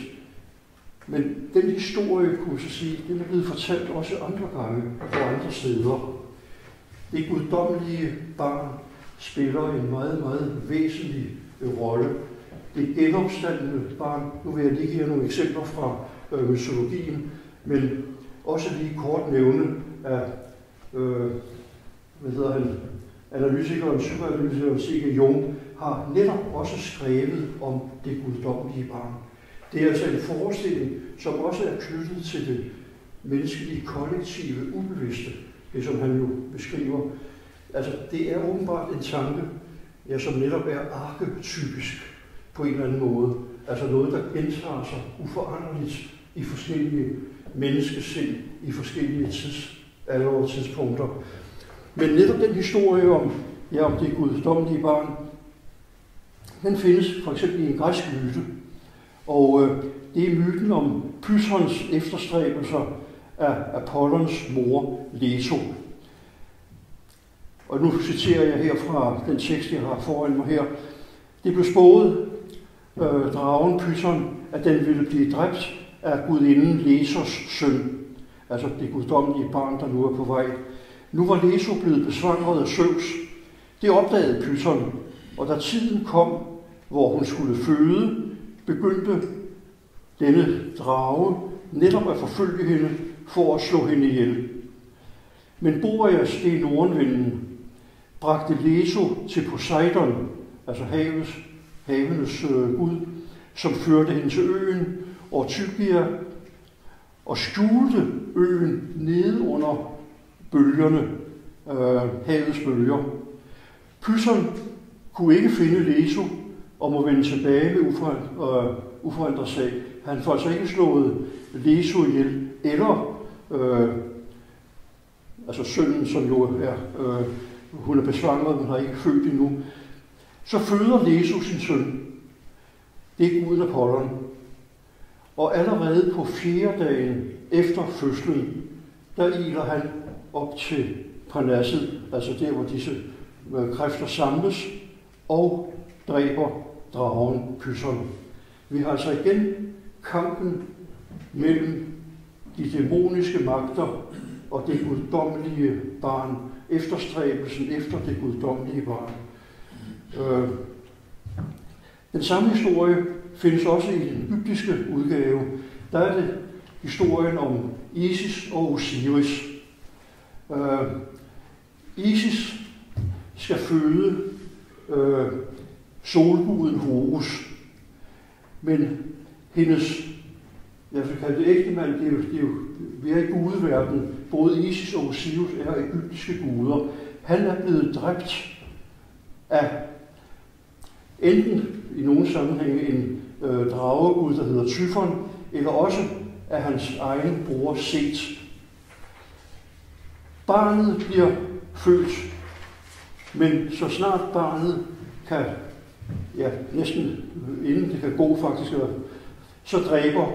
men den historie, kunne jeg sige, den er blevet fortalt også andre gange på andre steder. Det guddommelige barn spiller en meget, meget væsentlig rolle. Det genopstandende øh, barn, nu vil jeg lige give nogle eksempler fra øh, mytologien, men også lige kort nævne, at øh, hvad hedder han, analytikeren, psykoanalytikeren C.G. Jung har netop også skrevet om det guddommelige barn. Det er altså en forestilling, som også er knyttet til det menneskelige kollektive ubevidste, det som han jo beskriver. Altså, det er åbenbart en tanke, ja, som netop er arketypisk på en eller anden måde. Altså noget, der gentager sig uforanderligt i forskellige menneskesind, i forskellige tids, alvor tidspunkter. Men netop den historie om, ja, om det guddommelige barn, den findes for eksempel i en græsk myte. Og øh, det er myten om Pysons efterstræbelser af Apollons mor Leto. Og nu citerer jeg her fra den tekst, jeg har foran mig her. Det blev spået øh, dragen Python, at den ville blive dræbt af gudinden Lesos søn, altså det guddommelige barn, der nu er på vej. Nu var Leso blevet besvangret af Zeus. Det opdagede Python, og da tiden kom, hvor hun skulle føde, begyndte denne drage netop at forfølge hende for at slå hende ihjel. Men Boreas, det er nordenvinden, bragte Leso til Poseidon, altså havets, havenes øh, gud, som førte hende til øen og Ortygia og skjulte øen nede under bølgerne, øh, havets bølger. Pyson kunne ikke finde Leso og må vende tilbage med øh, uforandret, øh, sag. Han får altså ikke slået Leso ihjel, eller øh, altså sønnen, som jo er, øh, hun er besvangret, men har ikke født endnu. Så føder Jesus sin søn. Det er guden Apollon. Og allerede på fjerde dagen efter fødslen, der iler han op til Parnasset, altså der, hvor disse øh, kræfter samles, og dræber dragen Python. Vi har altså igen kampen mellem de dæmoniske magter og det guddommelige barn, efterstræbelsen efter det guddommelige barn. Øh, den samme historie findes også i den egyptiske udgave. Der er det historien om Isis og Osiris. Øh, Isis skal føde øh, solguden Horus, men hendes, jeg vil kalde det ægtemand, det er jo, det er jo vi er i gudeverdenen, Både Isis og Osiris er egyptiske guder. Han er blevet dræbt af enten i nogle sammenhænge en øh, dragegud, der hedder Tyfon, eller også af hans egen bror Set. Barnet bliver født, men så snart barnet kan, ja, næsten inden det kan gå faktisk, så dræber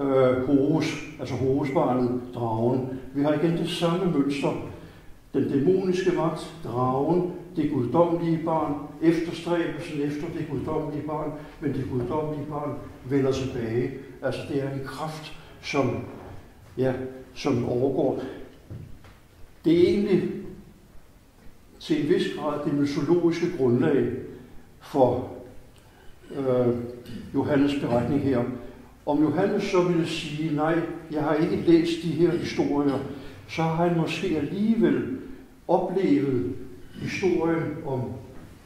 øh, Horus, altså Horusbarnet, dragen. Vi har igen det samme mønster. Den dæmoniske magt, dragen, det guddommelige barn, efterstræbelsen efter det guddommelige barn, men det guddommelige barn vender tilbage. Altså det er en kraft, som, ja, som overgår. Det er egentlig til en vis grad det mytologiske grundlag for øh, Johannes beretning her. Om Johannes så ville sige, nej, jeg har ikke læst de her historier, så har han måske alligevel oplevet historien om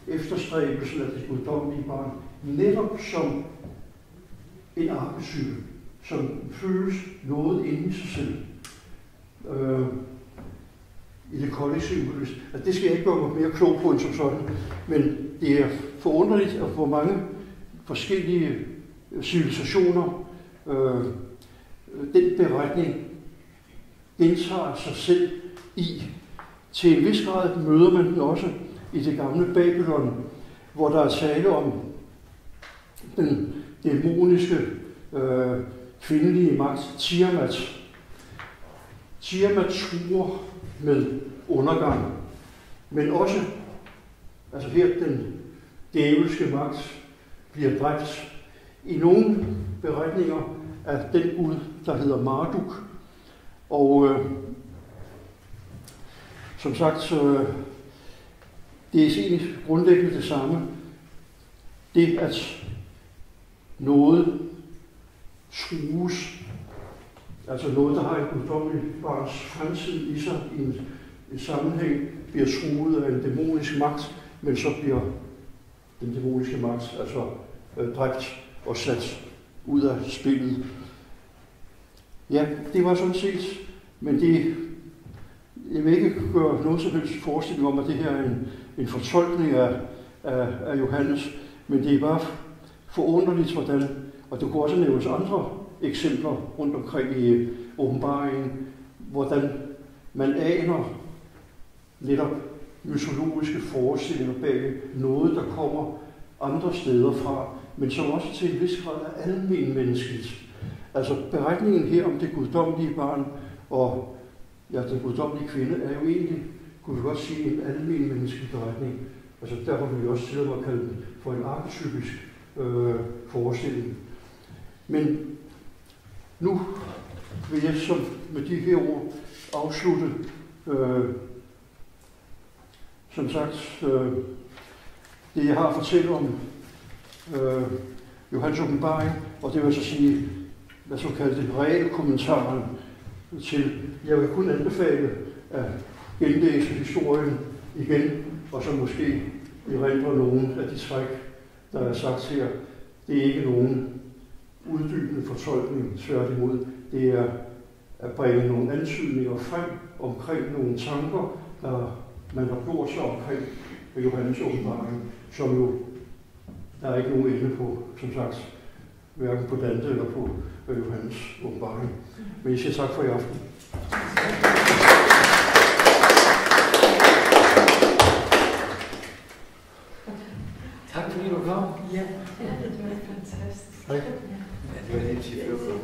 efterstræbelsen af det guddommelige barn, netop som en arketype, som føles noget inde i sig selv. Øh, i det kollektive bevidst. Altså, det skal jeg ikke gøre mig mere klog på end som sådan, men det er forunderligt, at hvor mange forskellige øh, civilisationer øh, øh, den beretning gentager sig selv i. Til en vis grad møder man den også i det gamle Babylon, hvor der er tale om den dæmoniske øh, kvindelige magt, Tiamat. Tiamat truer med undergang, men også, altså her den dævelske magt bliver dræbt. I nogle beretninger af den gud, der hedder Marduk, og øh, som sagt, øh, det er egentlig grundlæggende det samme. Det, at noget trues, altså noget, der har en guddommeligt barns fremtid i sig, i en, en sammenhæng, bliver truet af en dæmonisk magt, men så bliver den dæmoniske magt altså øh, dræbt og sat ud af spillet. Ja, det var sådan set, men det, jeg vil ikke gøre noget som helst forestilling om, at det her er en, en fortolkning af, af, af Johannes, men det er bare forunderligt, hvordan, og det kunne også nævnes andre eksempler rundt omkring i øh, åbenbaringen, hvordan man aner netop mytologiske forestillinger bag noget, der kommer andre steder fra, men som også til en vis grad er almen menneskeligt. Altså beretningen her om det guddommelige barn og ja, altså, den guddommelige kvinde er jo egentlig, kunne vi godt sige, en almen menneskelig beretning. Altså derfor vil vi også tillade mig at kalde den for en arketypisk øh, forestilling. Men nu vil jeg som med de her ord afslutte, øh, som sagt, øh, det jeg har at fortælle om øh, Johannes åbenbaring, og det vil så sige, hvad så kalde det, realkommentaren til, jeg vil kun anbefale at genlæse historien igen, og så måske erindre nogle af de træk, der er sagt her. Det er ikke nogen uddybende fortolkning, tværtimod. Det er at bringe nogle antydninger frem omkring nogle tanker, der man har gjort sig omkring med Johannes åbenbaring, som jo, der er ikke nogen ende på, som sagt, hverken på Dante eller på Johannes åbenbaring. Men jeg siger tak for i aften. Tak fordi du kom. Ja, det var fantastisk. Hej. Ja, det var lidt til før.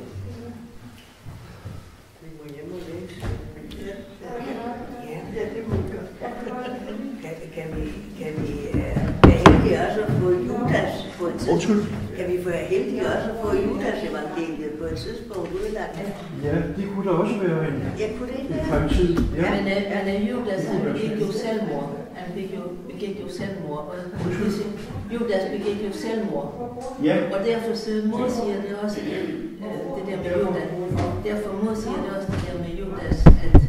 Vi må hjem og læse. Ja, det må vi gøre. Kan, kan vi, kan vi uh, være heldige også at få Judas på? Undskyld. Kan vi være heldige også at få Judas evangeliet på et tidspunkt udlagt? Ja, det kunne da også være en, Ja, kunne det ikke en være? fremtid. Ja. Men, øh, men Judas, han begik jo selvmord. Han begik jo, begik jo selvmord. Og? Judas begik jo selvmord. ja, Og derfor så modsiger det også, øh, det der med Judas. Derfor modsiger det også det der med Judas, at